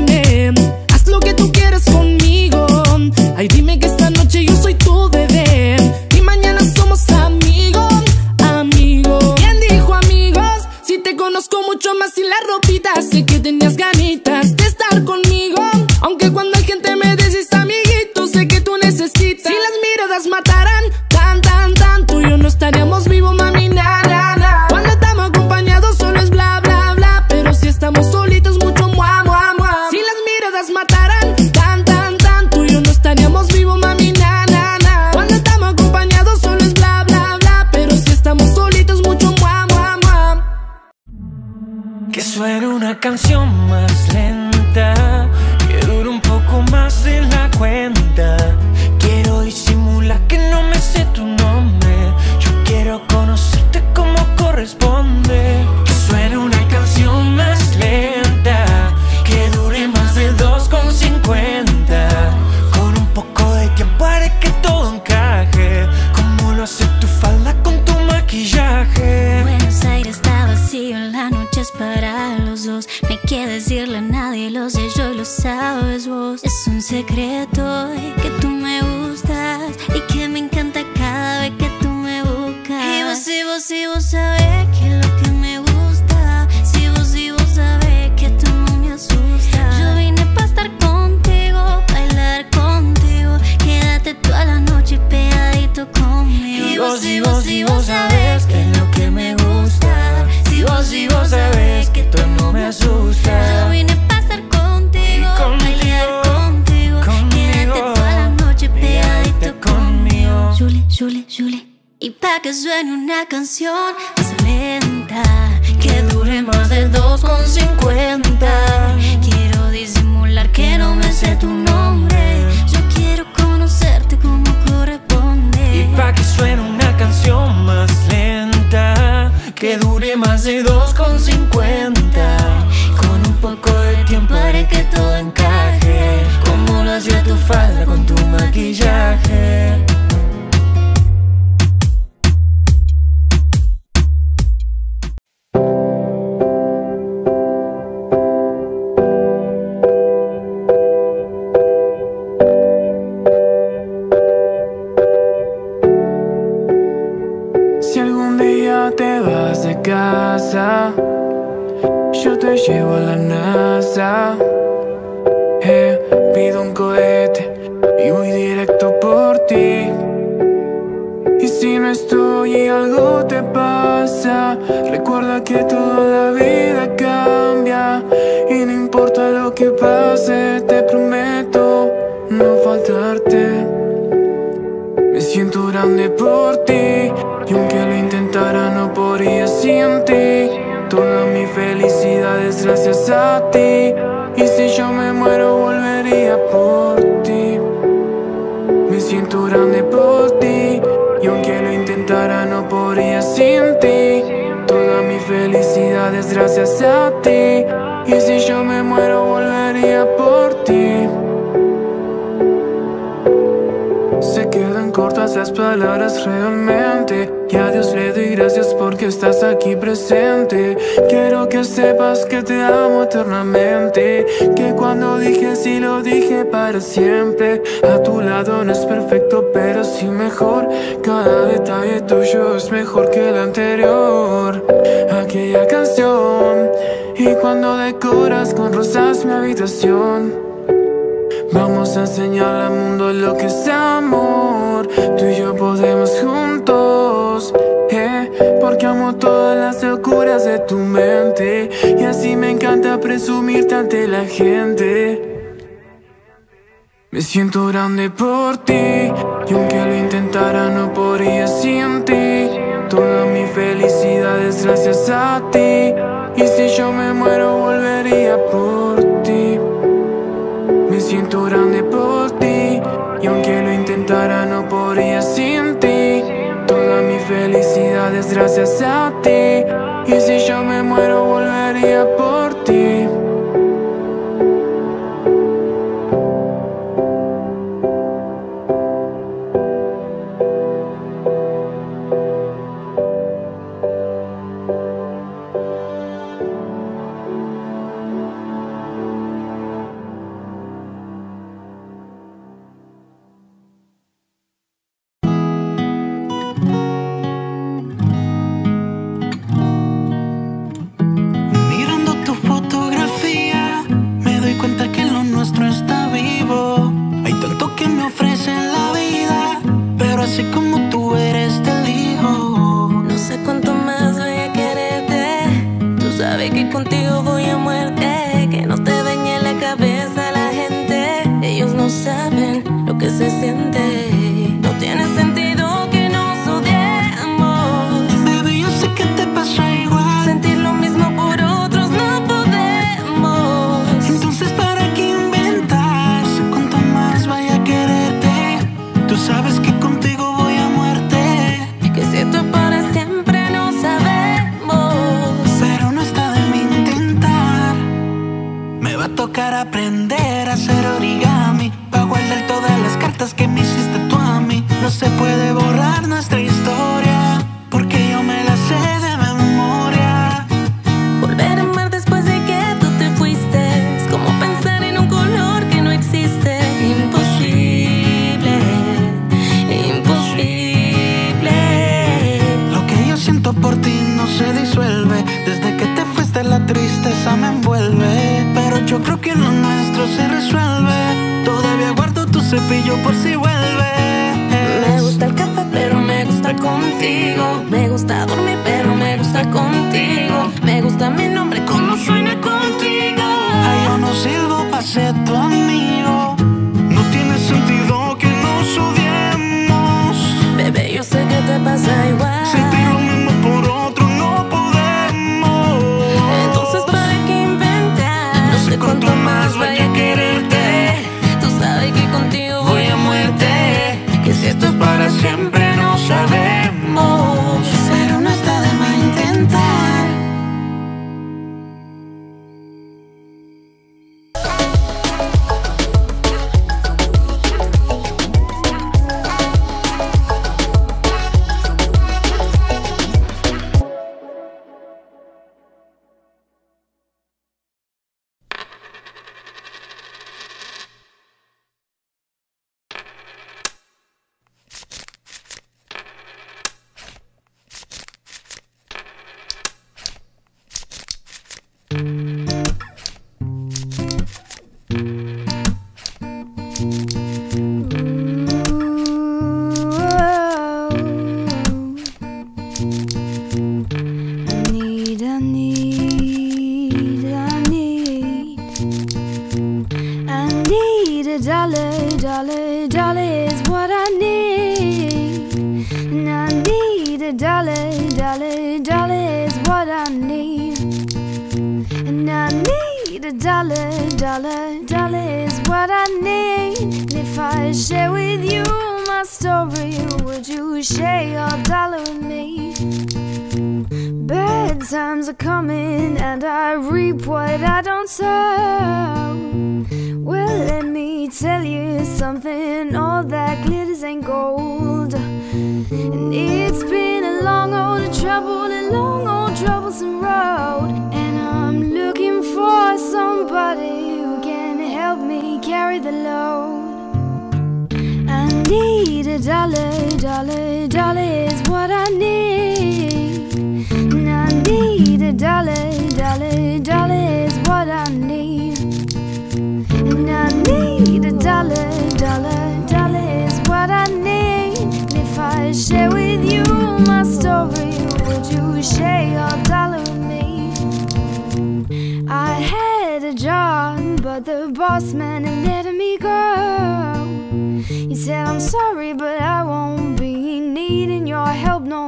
tuyo es mejor que el anterior. Aquella canción. Y cuando decoras con rosas mi habitación. Vamos a enseñar al mundo lo que es amor. Tú y yo podemos juntos. Eh, porque amo todas las locuras de tu mente. Y así me encanta presumirte ante la gente. Me siento grande por gracias a ti. Y si yo me muero, volvería por ti. Me siento grande por ti. Y aunque lo intentara, no podría sin ti. Toda mi felicidad es gracias a ti. Y si yo me muero,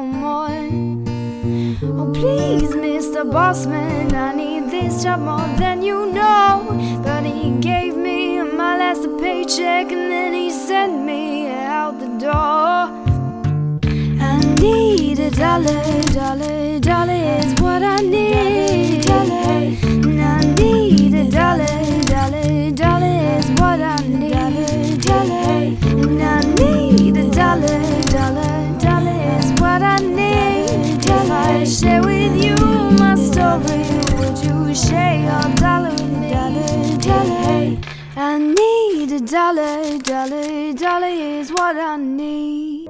more. Oh, please, Mr. Bossman, I need this job more than you know. But he gave me my last paycheck and then he sent me out the door. I need a dollar, dollar, dollar is what I need. And I need a dollar. I need a dollar, dollar, dollar is what I need.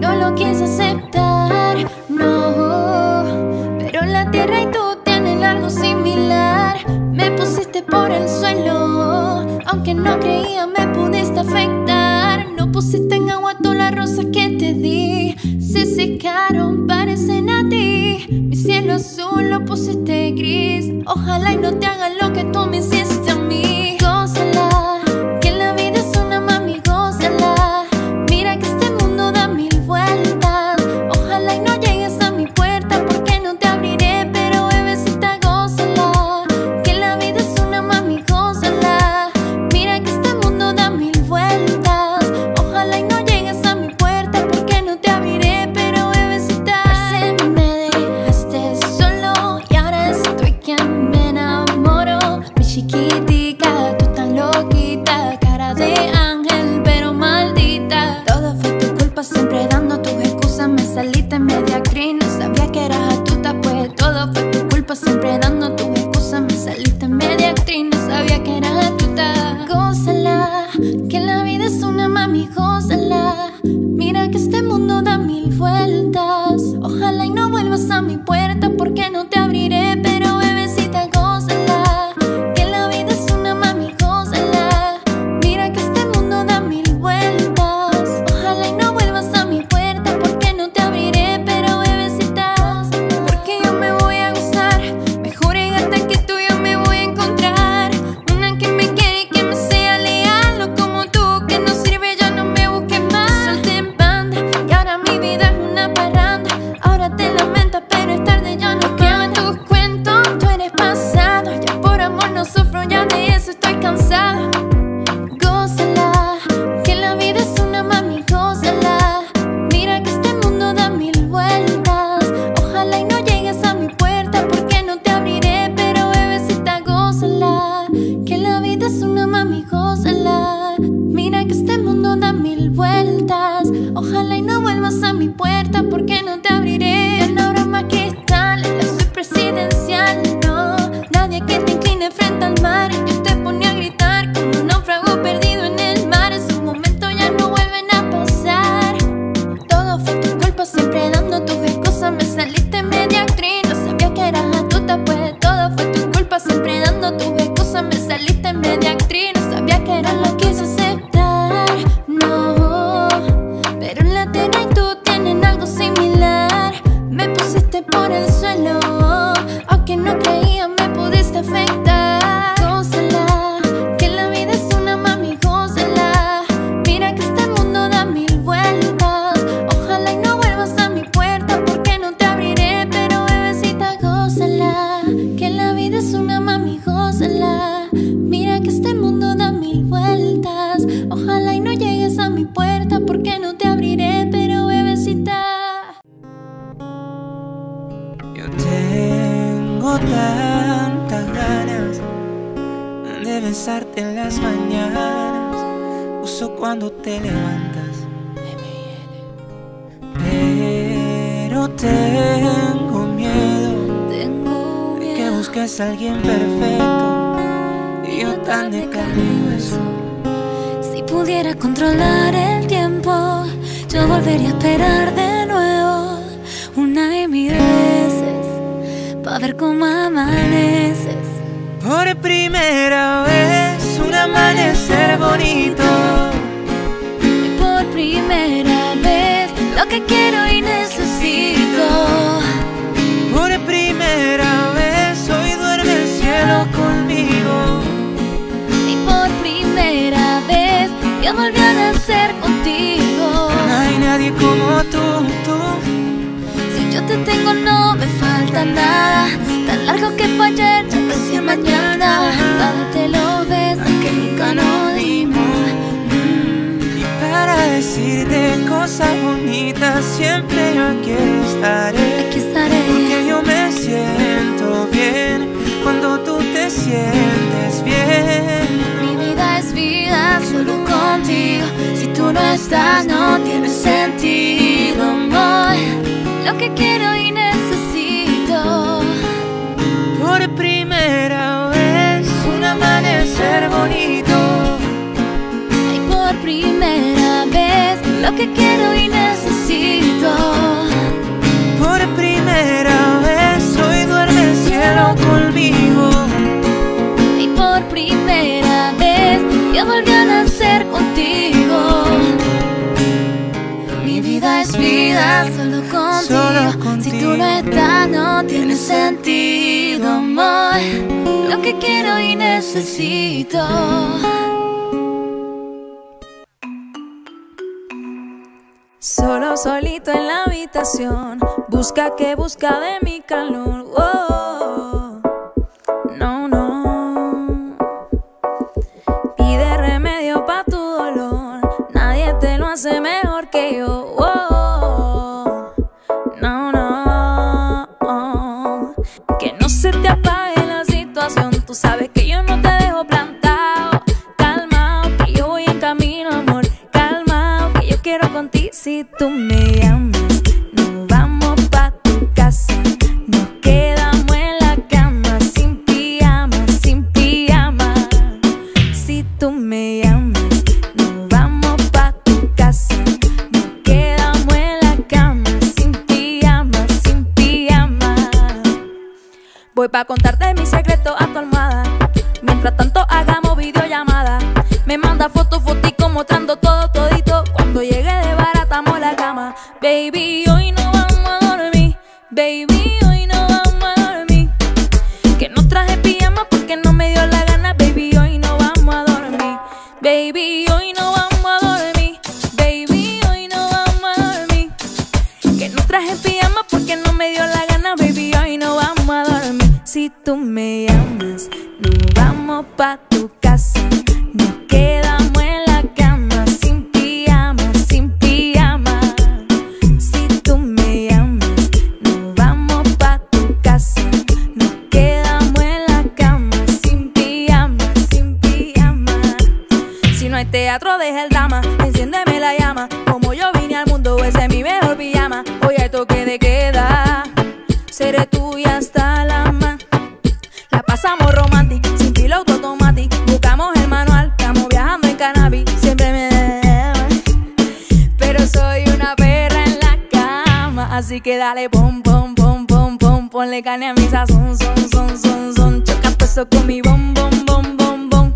No lo quise aceptar, no, pero la tierra y tú tienen algo similar. Me pusiste por el suelo, aunque no creía me pudiste afectar pusiste en agua todas las rosas que te di. Se secaron, parecen a ti. Mi cielo azul lo pusiste gris. Ojalá y no te hagan lo que tú me hiciste. Voy pa' contarte mi secreto a tu almohada. Mientras tanto hagamos videollamada. Me manda fotos, fotico mostrando todo, Así que dale pom, pom, pom, pom, pom. Ponle carne a mi sazón, son, son, son, son. Choca eso con mi bom, bom, bom, bom, bom.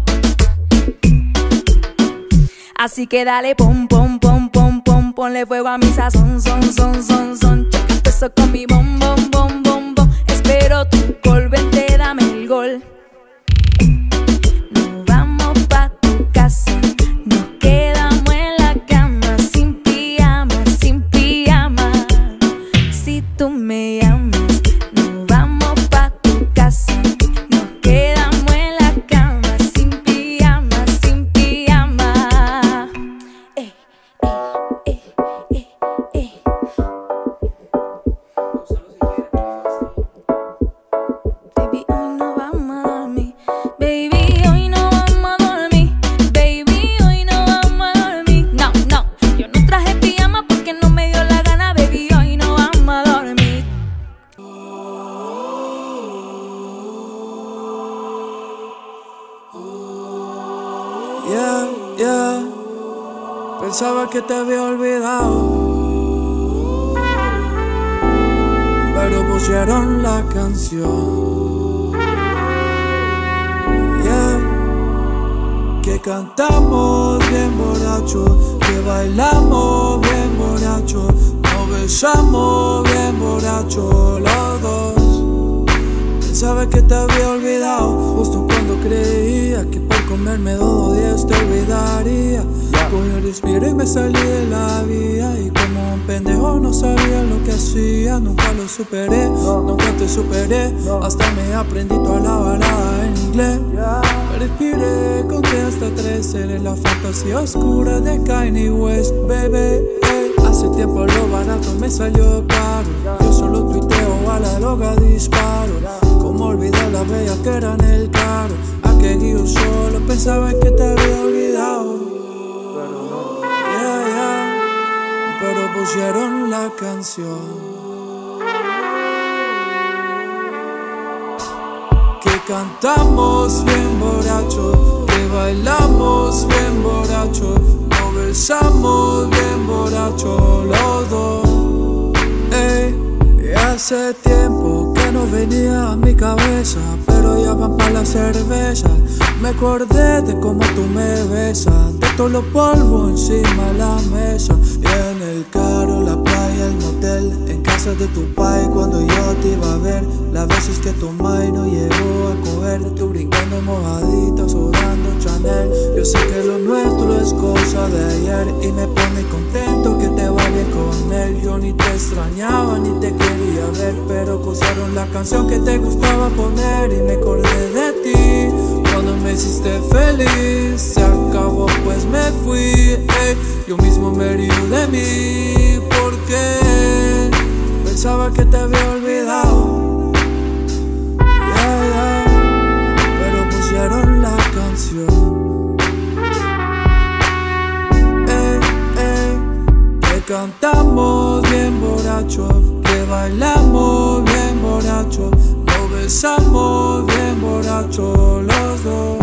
Así que dale pom, pom, pom, pom, pom. Ponle fuego a mi sazón, son, son, son, son. Choca eso con mi bom, borracho Que bailamos bien borracho Nos besamos bien borracho los dos. Ey, hace tiempo que no venía a mi cabeza Pero ya van para la cerveza. Me acordé de cómo tú me besas De todos los polvos encima de la mesa Y en el carro, la playa, el motel En casa de tu pai cuando yo te iba a ver. Las veces que tu mai no llegó a coger Tú brincando mojadita, sudando Chanel. Yo sé que lo nuestro es cosa de ayer Y me pone contento que te va bien con él. Yo ni te extrañaba ni te quería ver Pero pusieron la canción que te gustaba poner Y me acordé de ti. Cuando me hiciste feliz Se acabó pues me fui. Yo mismo me río de mí Pensaba que te había olvidado Yeah, yeah. Pero pusieron la canción Ey, ey. Que cantamos bien borracho Que bailamos bien borracho Nos besamos bien borracho los dos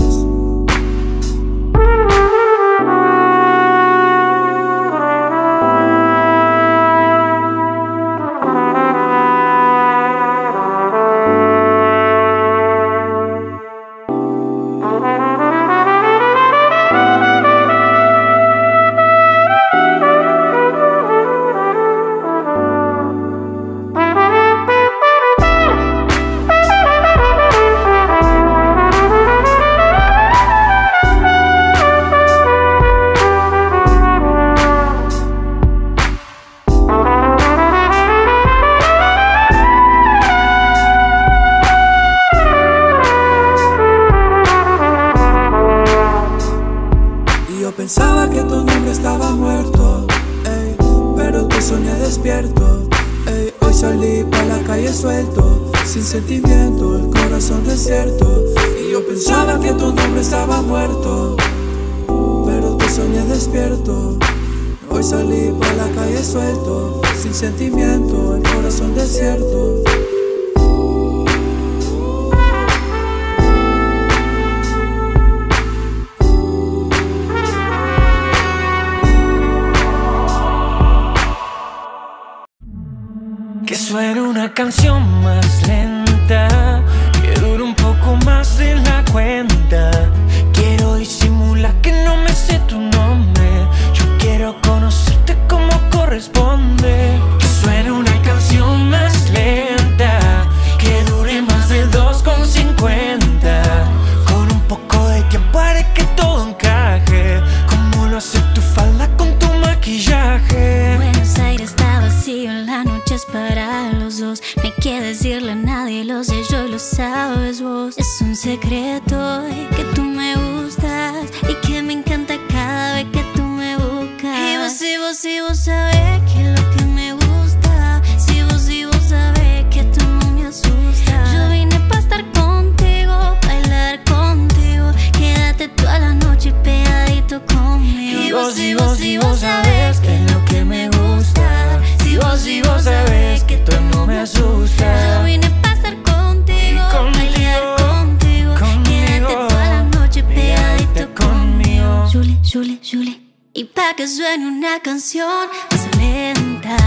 y vos, sabes que es lo que me gusta. Si vos, y vos sabes que tú no me asustas. Yo vine para estar contigo, bailar contigo. Quédate toda la noche pegadito conmigo. Julie, Julie, Julie. Y pa' que suene una canción más lenta,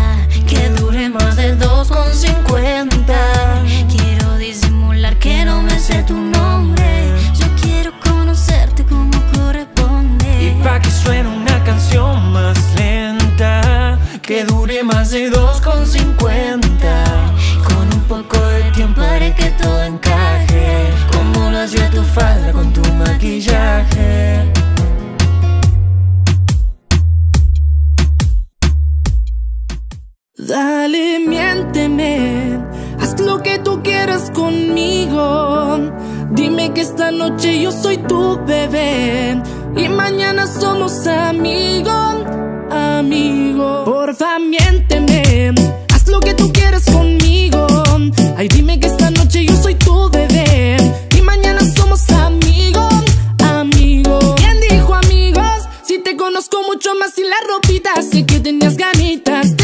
que dure más de 2,50. Quiero disimular que no me sé tu nombre. Que dure más de 2,50. Con un poco de tiempo haré que todo encaje. Como lo hacía tu falda con tu maquillaje. Dale, miénteme, haz lo que tú quieras conmigo. Dime que esta noche yo soy tu bebé y mañana somos amigos, amigos. Porfa, miénteme, haz lo que tú quieras conmigo. Ay, dime que esta noche yo soy tu bebé y mañana somos amigos, amigos. ¿Quién dijo amigos? Si te conozco mucho más sin la ropita, sé que tenías ganitas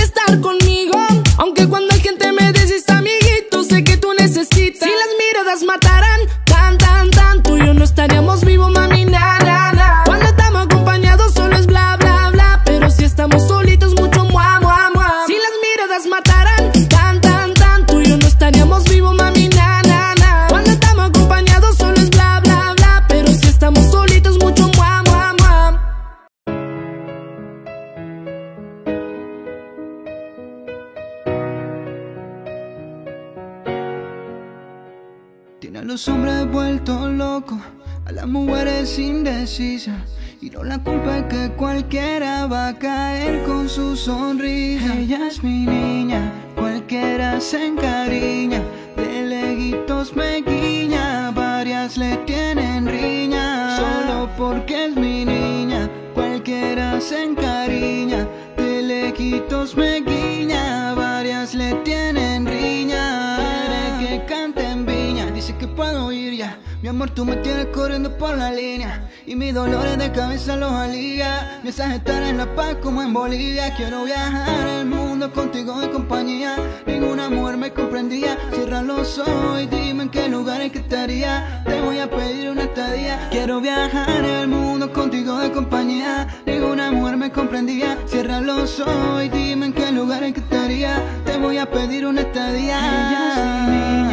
Y no la culpa es que cualquiera va a caer con su sonrisa. Ella es mi niña, cualquiera se encariña. De leguitos me guiña, varias le tienen riña. Solo porque es mi niña, cualquiera se encariña. De leguitos me guiña, Mi amor, tú me tienes corriendo por la línea Y mis dolores de cabeza los alivia. Haces estar en La Paz como en Bolivia. Quiero viajar el mundo contigo en compañía. Ninguna mujer me comprendía. Cierra los ojos y dime en qué lugares que estaría. Te voy a pedir una estadía. Quiero viajar el mundo contigo de compañía. Ninguna mujer me comprendía. Cierra los ojos y dime en qué lugares que estaría. Te voy a pedir una estadía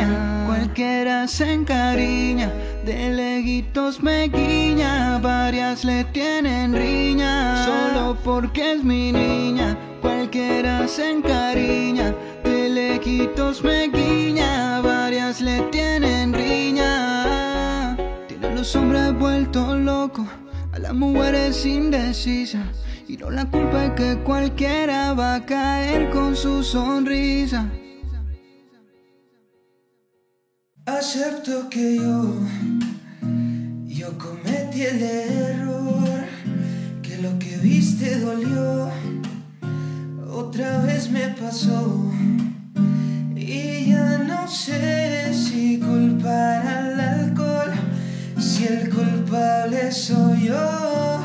Cualquiera se encariña, de leguitos me guiña, varias le tienen riña, solo porque es mi niña. Cualquiera se encariña, de leguitos me guiña, varias le tienen riña. Tiene los hombres vueltos locos, a las mujeres indecisas. Y no la culpa es que cualquiera va a caer con su sonrisa. Acepto que yo, yo cometí el error, que lo que viste dolió, otra vez me pasó y ya no sé si culpar al alcohol, si el culpable soy yo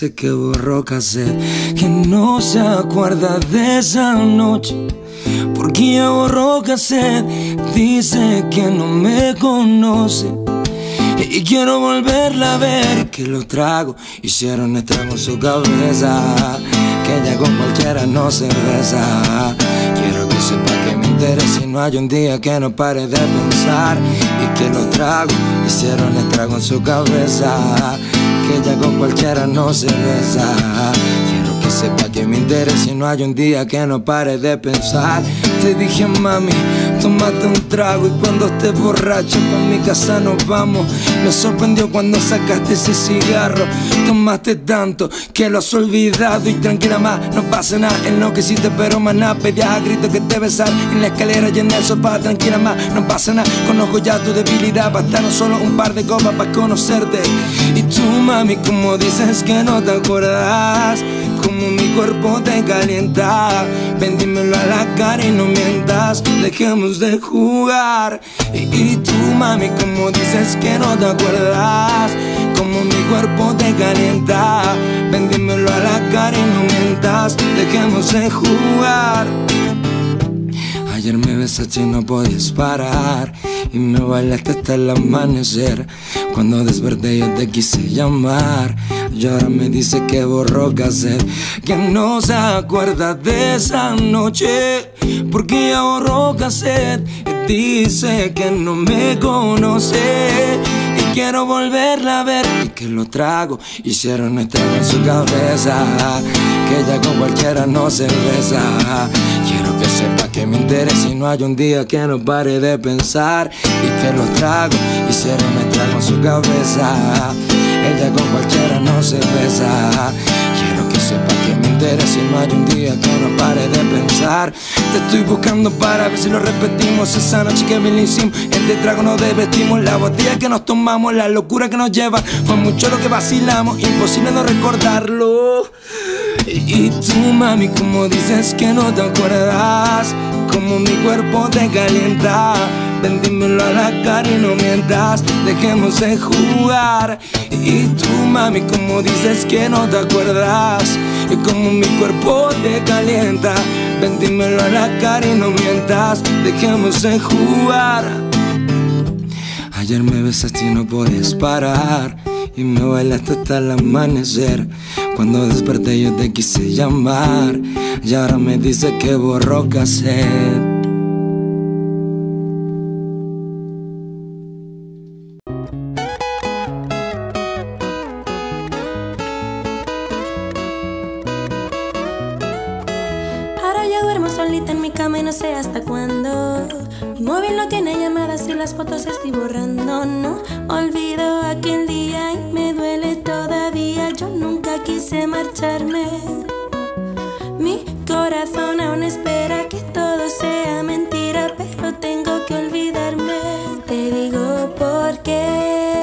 dice que borró cassette Que no se acuerda de esa noche. Porque ya borró cassette Dice que no me conoce. Y quiero volverla a ver Que lo trago. Hicieron estrago en su cabeza Que ella con cualquiera no se besa. Quiero que sepa que me interesa Y no hay un día que no pare de pensar. Y que lo trago Hicieron estrago en su cabeza Que ella con cualquiera no se besa. Quiero que sepa que me interesa Y no hay un día que no pare de pensar. Te dije mami Tómate un trago y cuando estés borracho pa' mi casa nos vamos. Me sorprendió cuando sacaste ese cigarro. Tomaste tanto que lo has olvidado Y tranquila más, no pasa nada En lo que hiciste pero más nada Pedías a gritos que te besar En la escalera y en el sofá Tranquila más, no pasa nada. Conozco ya tu debilidad Bastaron solo un par de copas para conocerte. Y tú mami como dices que no te acuerdas como mi cuerpo te calienta. Ven dímelo a la cara y no mientas. Dejemos de jugar. Y, y tú mami como dices que no te acuerdas Como mi cuerpo te calienta. Ven dímelo a la cara y no mientas. Dejemos de jugar Ayer me besaste y no podías parar. Y me bailaste hasta el amanecer. Cuando desperté yo te quise llamar. Y ahora me dice que borró cassette. Que no se acuerda de esa noche. Porque ya borró cassette. Y dice que no me conoce quiero volverla a ver. Y que lo trago Hicieron estrago en su cabeza. Que ella con cualquiera no se besa. Quiero que sepa que me interesa y no hay un día que no pare de pensar. Y que lo trago Hicieron estrago en su cabeza. Ella con cualquiera no se besa. Quiero que sepa que me interesa y un día que no pare de pensar. Te estoy buscando para ver si lo repetimos. Esa noche que hicimos Este trago nos desvestimos. La botella que nos tomamos La locura que nos lleva. Fue mucho lo que vacilamos Imposible no recordarlo. Y, tú mami como dices que no te acuerdas Como mi cuerpo te calienta Ven dímelo a la cara y no mientas Dejemos de jugar. Y tú mami como dices que no te acuerdas Y como mi cuerpo te calienta Ven dímelo a la cara y no mientas Dejemos de jugar. Ayer me besaste y no podías parar Y me bailaste hasta el amanecer. Cuando desperté yo te quise llamar Y ahora me dice que borró cassette hasta cuándo. Mi móvil no tiene llamadas y las fotos estoy borrando. No olvido aquel día y me duele todavía. Yo nunca quise marcharme. Mi corazón aún espera que todo sea mentira, pero tengo que olvidarme. Te digo por qué.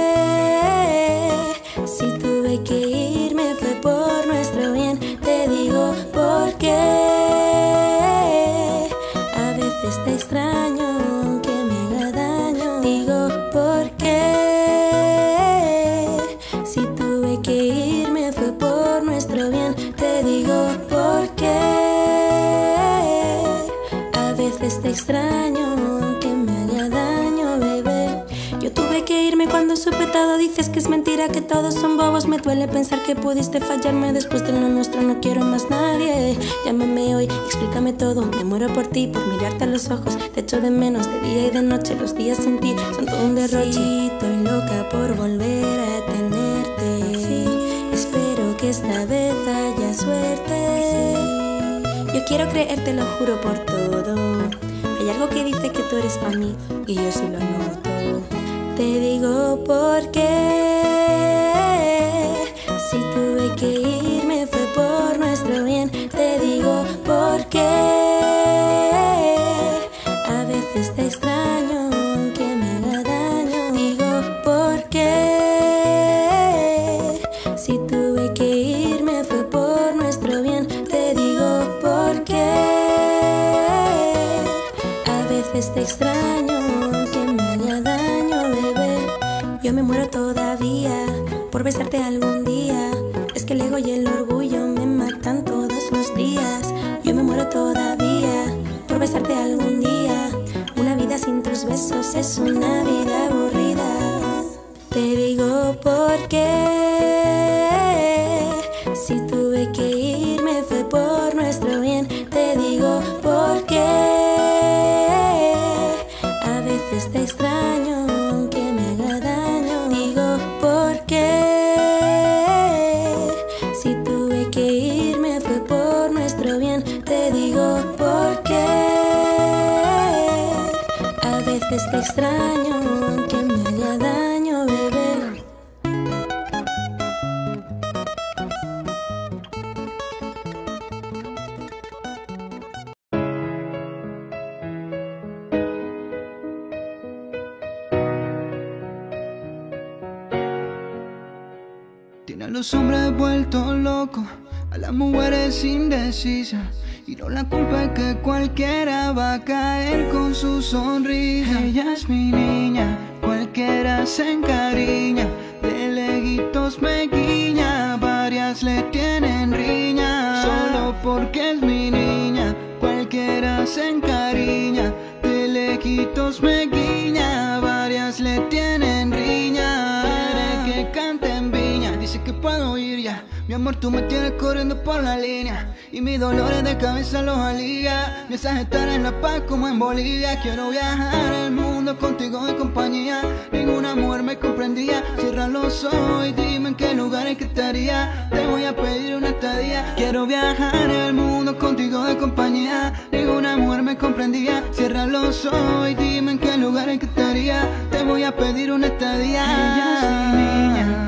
Extraño aunque me haga daño. Digo por qué. Si tuve que irme fue por nuestro bien. Te digo por qué. veces te extraño, irme cuando supe todo. Dices que es mentira, que todos son bobos. Me duele pensar que pudiste fallarme después de lo nuestro. No quiero más nadie. Llámame hoy, explícame todo. Me muero por ti, por mirarte a los ojos. Te echo de menos de día y de noche. Los días sin ti son todo un derroche. Sí, estoy loca por volver a tenerte. Espero que esta vez haya suerte. Yo quiero creerte, lo juro por todo. Hay algo que dice que tú eres para mí y yo sí lo noto. Te digo por qué. Si tuve que irme fue por nuestro bien. Te digo por qué. A veces te es una vida aburrida. Te digo por qué. Extraño me haga daño, bebé. Tiene a los hombres vueltos locos, a las mujeres indecisas. Y no la culpa es que cualquiera va a caer con su sonrisa. Ella es mi niña, cualquiera se encariña. De leguitos me guiña, varias le tienen riña. Solo porque es mi niña, cualquiera se encariña. De leguitos me guiña, amor, tú me tienes corriendo por la línea. Y mis dolores de cabeza los alivia haces estar en La Paz como en Bolivia. Quiero viajar el mundo contigo en compañía. Ninguna mujer me comprendía. Cierra los ojos dime en qué lugares que estaría. Te voy a pedir una estadía. Quiero viajar el mundo contigo de compañía. Ninguna mujer me comprendía. Cierra los ojos dime en qué lugares que estaría. Te voy a pedir una estadía. Ella es mi niña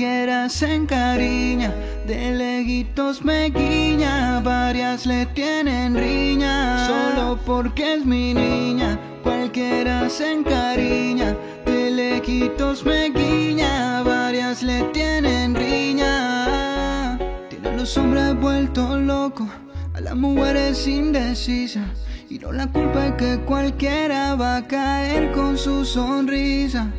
Cualquiera se encariña, de leguitos me guiña, varias le tienen riña, solo porque es mi niña. Cualquiera se encariña, de leguitos me guiña, varias le tienen riña. Tiene los hombres vueltos locos, a las mujeres indecisas. Y no la culpa es que cualquiera va a caer con su sonrisa.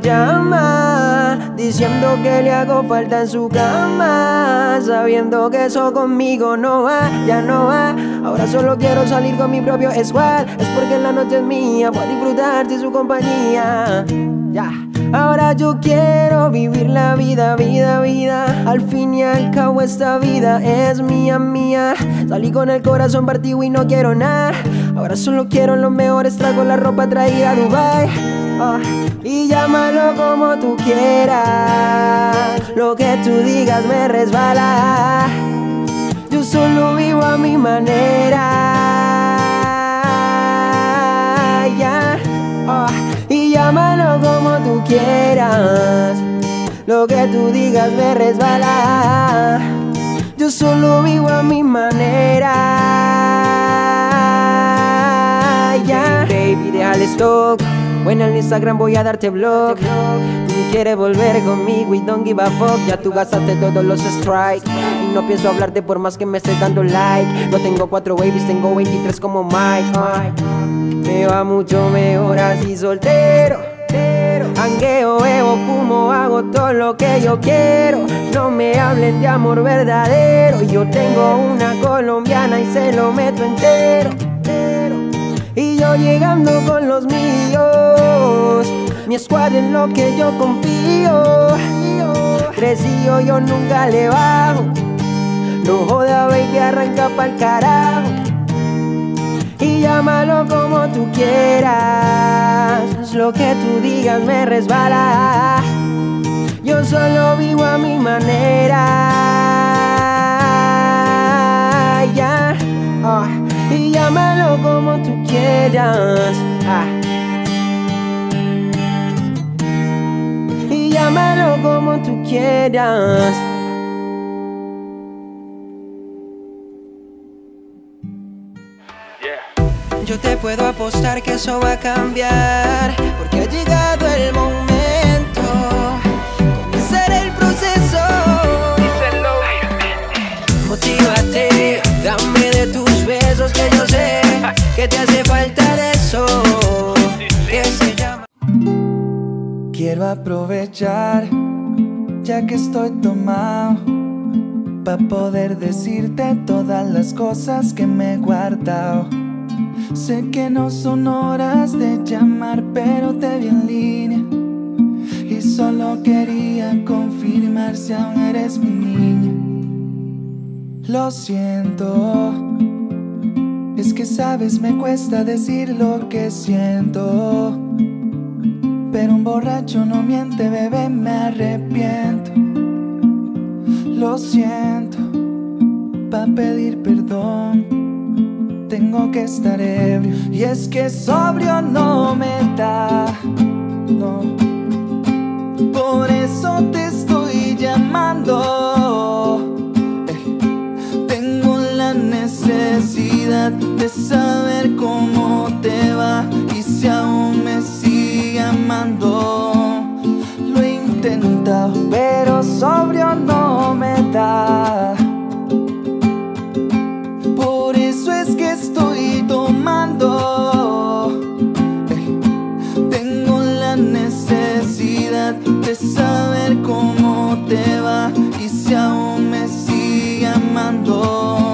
Llama diciendo que le hago falta en su cama, sabiendo que eso conmigo no va, ya no va. Ahora solo quiero salir con mi propio squad, es porque la noche es mía, voy a disfrutar de su compañía. Ya. Ahora yo quiero vivir la vida, vida, vida. Al fin y al cabo esta vida es mía, mía. Salí con el corazón partido y no quiero nada. Ahora solo quiero los mejores tragos, la ropa traída a Dubai. Ah, y llámalo como tú quieras. Lo que tú digas me resbala. Yo solo vivo a mi manera. Ya. Ah, y llámalo como tú quieras. Lo que tú digas me resbala. Yo solo vivo a mi manera. Ya. Baby, déjale stock. Bueno, en Instagram voy a darte blog. Tú quieres volver conmigo y don't give a fuck. Ya tú gastaste todos los strikes. Y no pienso hablarte por más que me estés dando like. No tengo cuatro babies, tengo 23 como Mike. Me va mucho mejor así soltero. Angueo, bebo, fumo, hago todo lo que yo quiero. No me hablen de amor verdadero. Yo tengo una colombiana y se lo meto entero. Y yo llegando con los míos. Mi squad en lo que yo confío. Crecí yo nunca le bajo. No joda, baby, arranca pa'l carajo. Y llámalo como tú quieras. Lo que tú digas me resbala. Yo solo vivo a mi manera. Llámalo como tú quieras. ah. Y llámalo como tú quieras. Yo te puedo apostar que eso va a cambiar Porque ha llegado el momento Comenzar el proceso Motívate, Quiero aprovechar, ya que estoy tomado, para poder decirte todas las cosas que me he guardado. Sé que no son horas de llamar, pero te vi en línea. Y solo quería confirmar si aún eres mi niña. Lo siento, es que sabes, me cuesta decir lo que siento. Pero un borracho no miente, bebé, me arrepiento. Lo siento, pa' pedir perdón. Tengo que estar ebrio. Y es que sobrio no me da. No. Por eso te estoy llamando. Ey. Tengo la necesidad de saber cómo te va Lo he intentado, pero sobrio no me da. Por eso es que estoy tomando. Tengo la necesidad de saber cómo te va y si aún me sigue amando.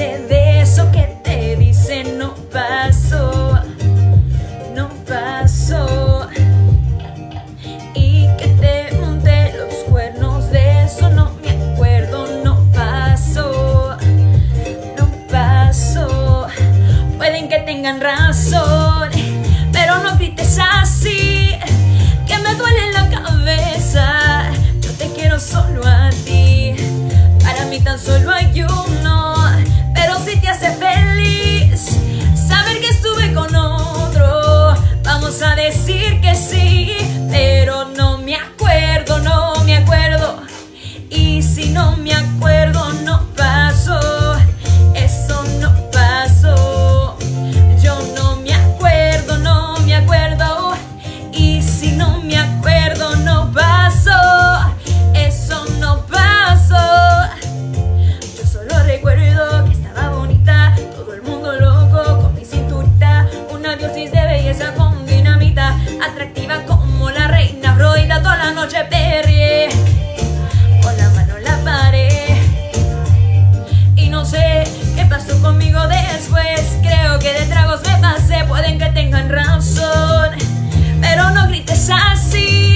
Hice de eso que te dice no pasó, no pasó. Y que te monté los cuernos de eso no me acuerdo, no pasó, no pasó. Pueden que tengan razón, pero no grites así, que me duele la cabeza. Decir que sí, pero no me acuerdo, no me acuerdo. Y si no noche perrié, con la mano la pared. Y no sé qué pasó conmigo después, creo que de tragos me pasé, pueden que tengan razón, pero no grites así,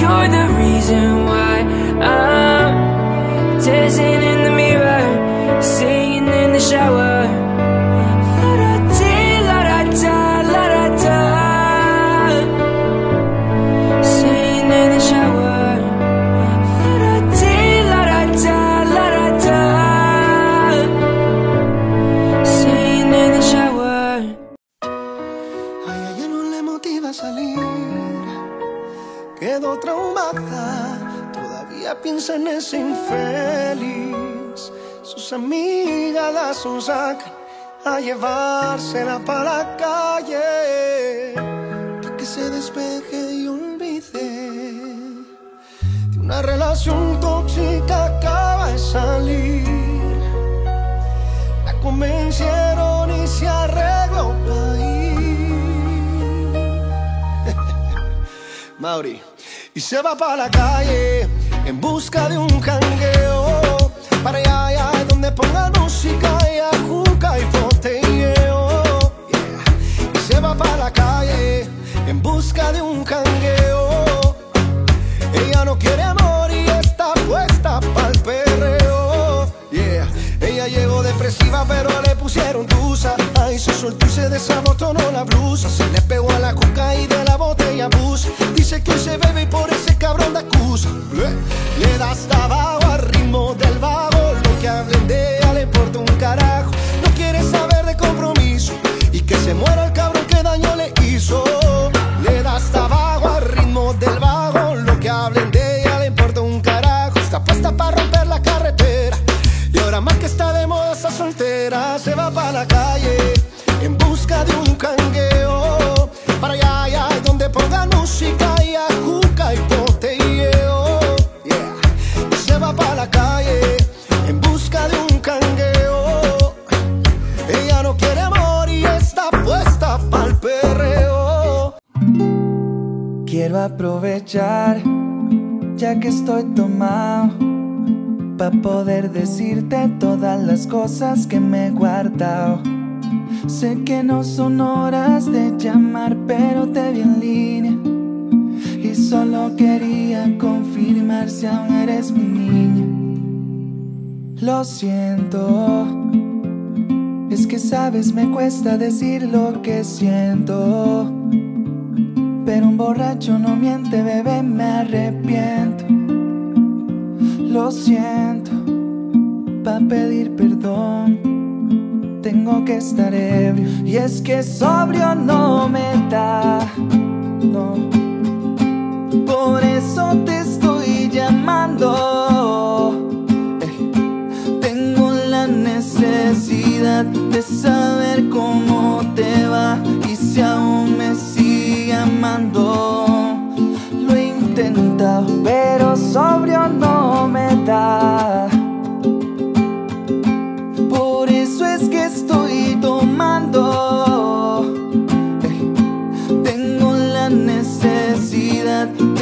You're the reason why I'm dancing in the mirror, singing in the shower. es infeliz. Sus amigas la sacan a llevársela para la calle. Para que se despeje y olvide de una relación tóxica acaba de salir. La convencieron y se arregló para ir. Mauri y se va para la calle en busca de un jangueo. Para allá, allá donde pongan música y ajuca y botelleo. Y se va para la calle en busca de un jangueo. Ella no quiere amor y está puesta para el perreo. Yeah. Ella llegó depresiva, pero le pusieron tusa se soltó y se desabotonó la blusa. Se le pegó a la coca y de la botella bus. Dice que hoy se bebe y por ese cabrón la acusa. Le das tabaco al ritmo del vago. Lo que hablen de ella le importa un carajo. No quiere saber de compromiso y que se muera el cabrón que daño le hizo. música y a juca y botelleo. Yeah. Y se va para la calle en busca de un cangueo. Ella no quiere amor y está puesta para el perreo. Quiero aprovechar, ya que estoy tomado. Pa' poder decirte todas las cosas que me he guardado Sé que no son horas de llamar, pero te vi en línea solo quería confirmar si aún eres mi niña. Lo siento, es que sabes, me cuesta decir lo que siento. Pero un borracho no miente, bebé, me arrepiento. Lo siento, pa' pedir perdón, tengo que estar ebrio. Y es que sobrio no me da, no por eso te estoy llamando. Eh, tengo la necesidad de saber cómo te va Y si aún me sigue amando Lo he intentado pero sobrio no me da love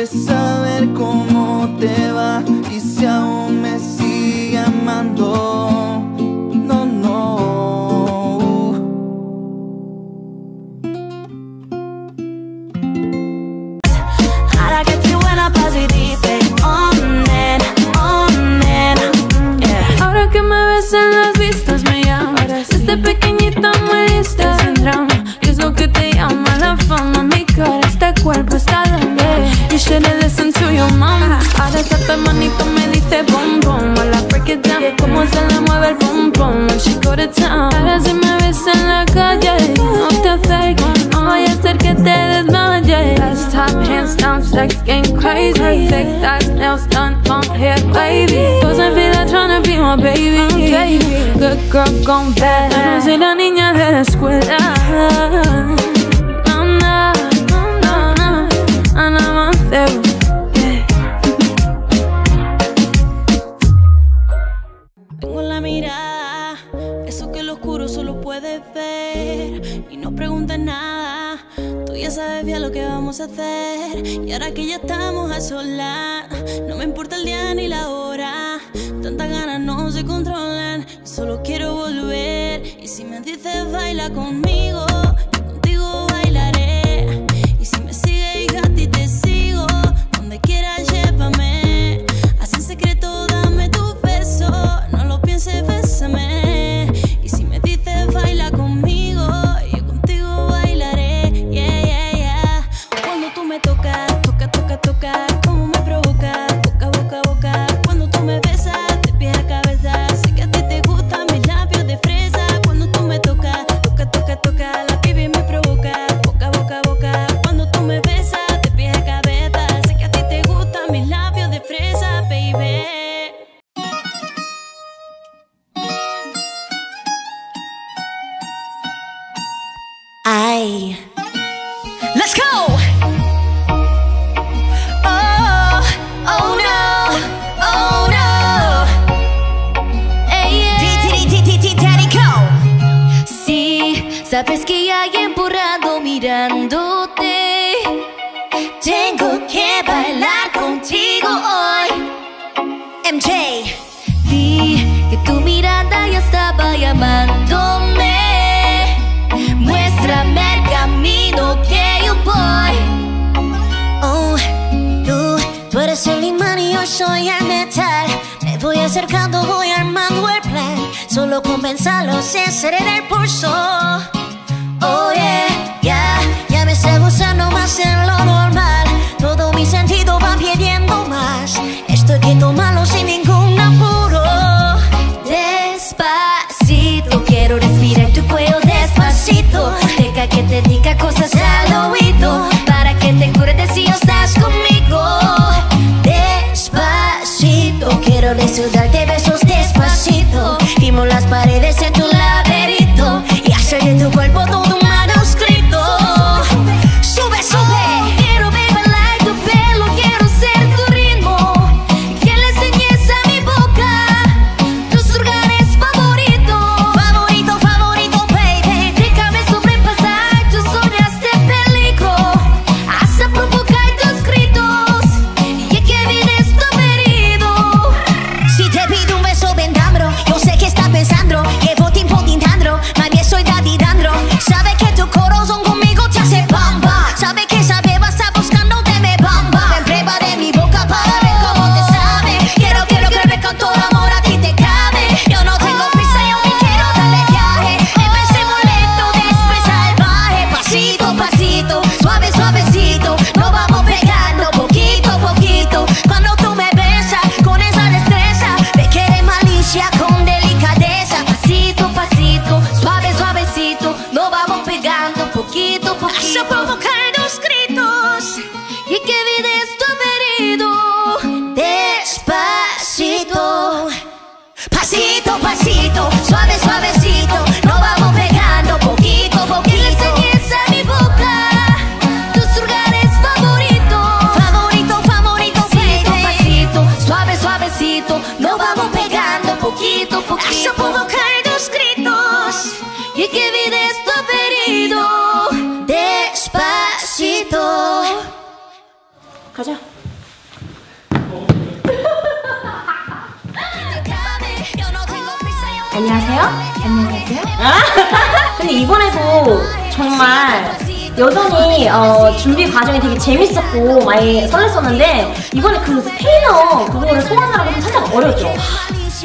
재밌었고 많이 설렜었는데 이번에 그 스페인어 그거를 소환하라고 좀 살짝 어려웠죠.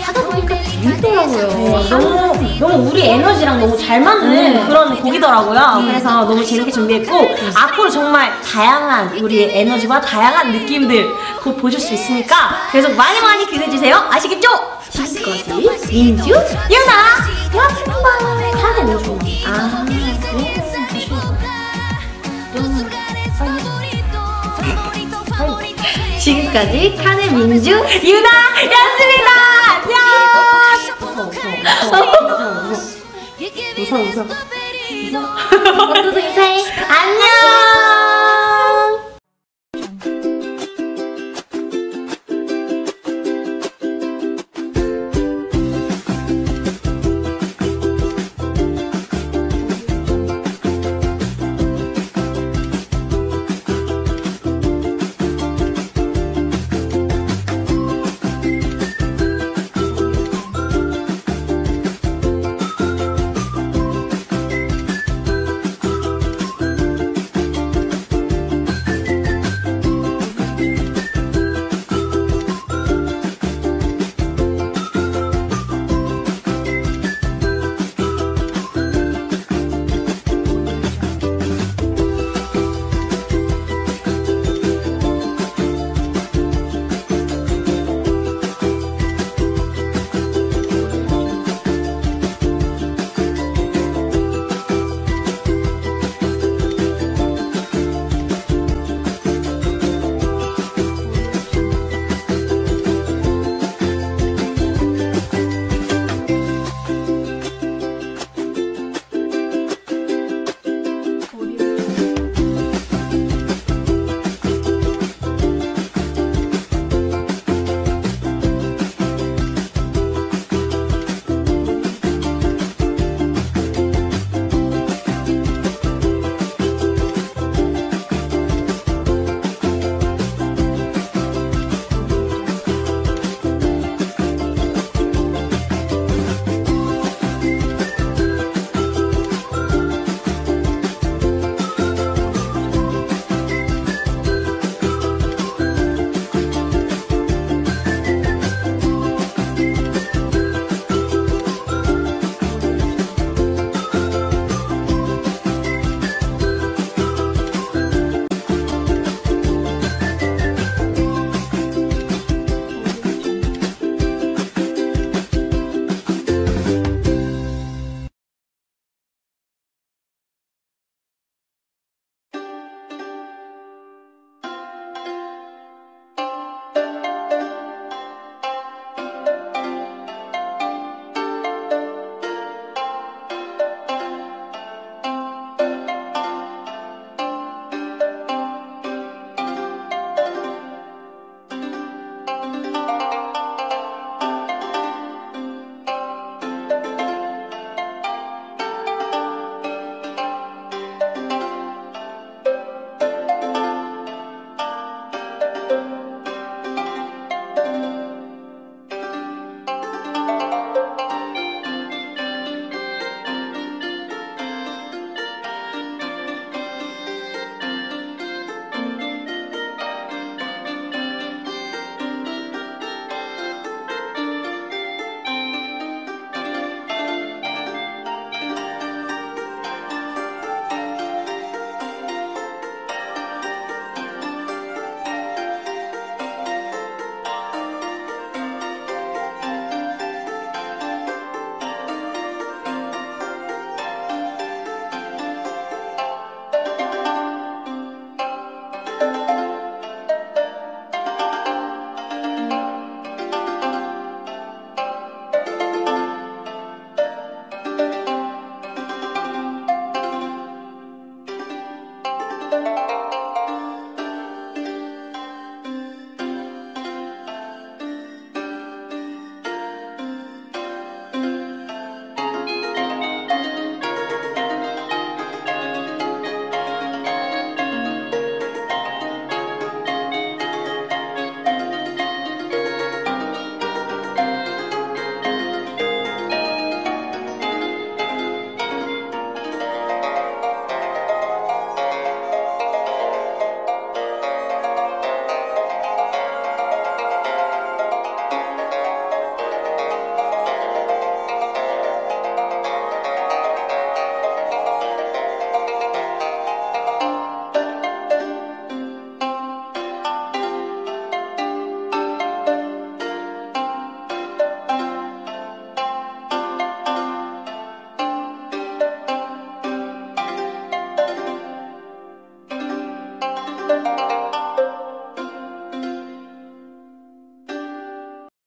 하다 보니까 재밌더라고요. 너무 너무 우리 에너지랑 너무 잘 맞는 그런 곡이더라고요. 그래서 너무 재밌게 준비했고 앞으로 정말 다양한 우리의 에너지와 다양한 느낌들 곧 보실 수 있으니까 계속 많이 많이 기대해 주세요. 아시겠죠? 지금까지 민주 유나 지금까지 카네 민주 유나였습니다. 안녕. 웃어 웃어 웃어 웃어 웃어 인사해. 안녕.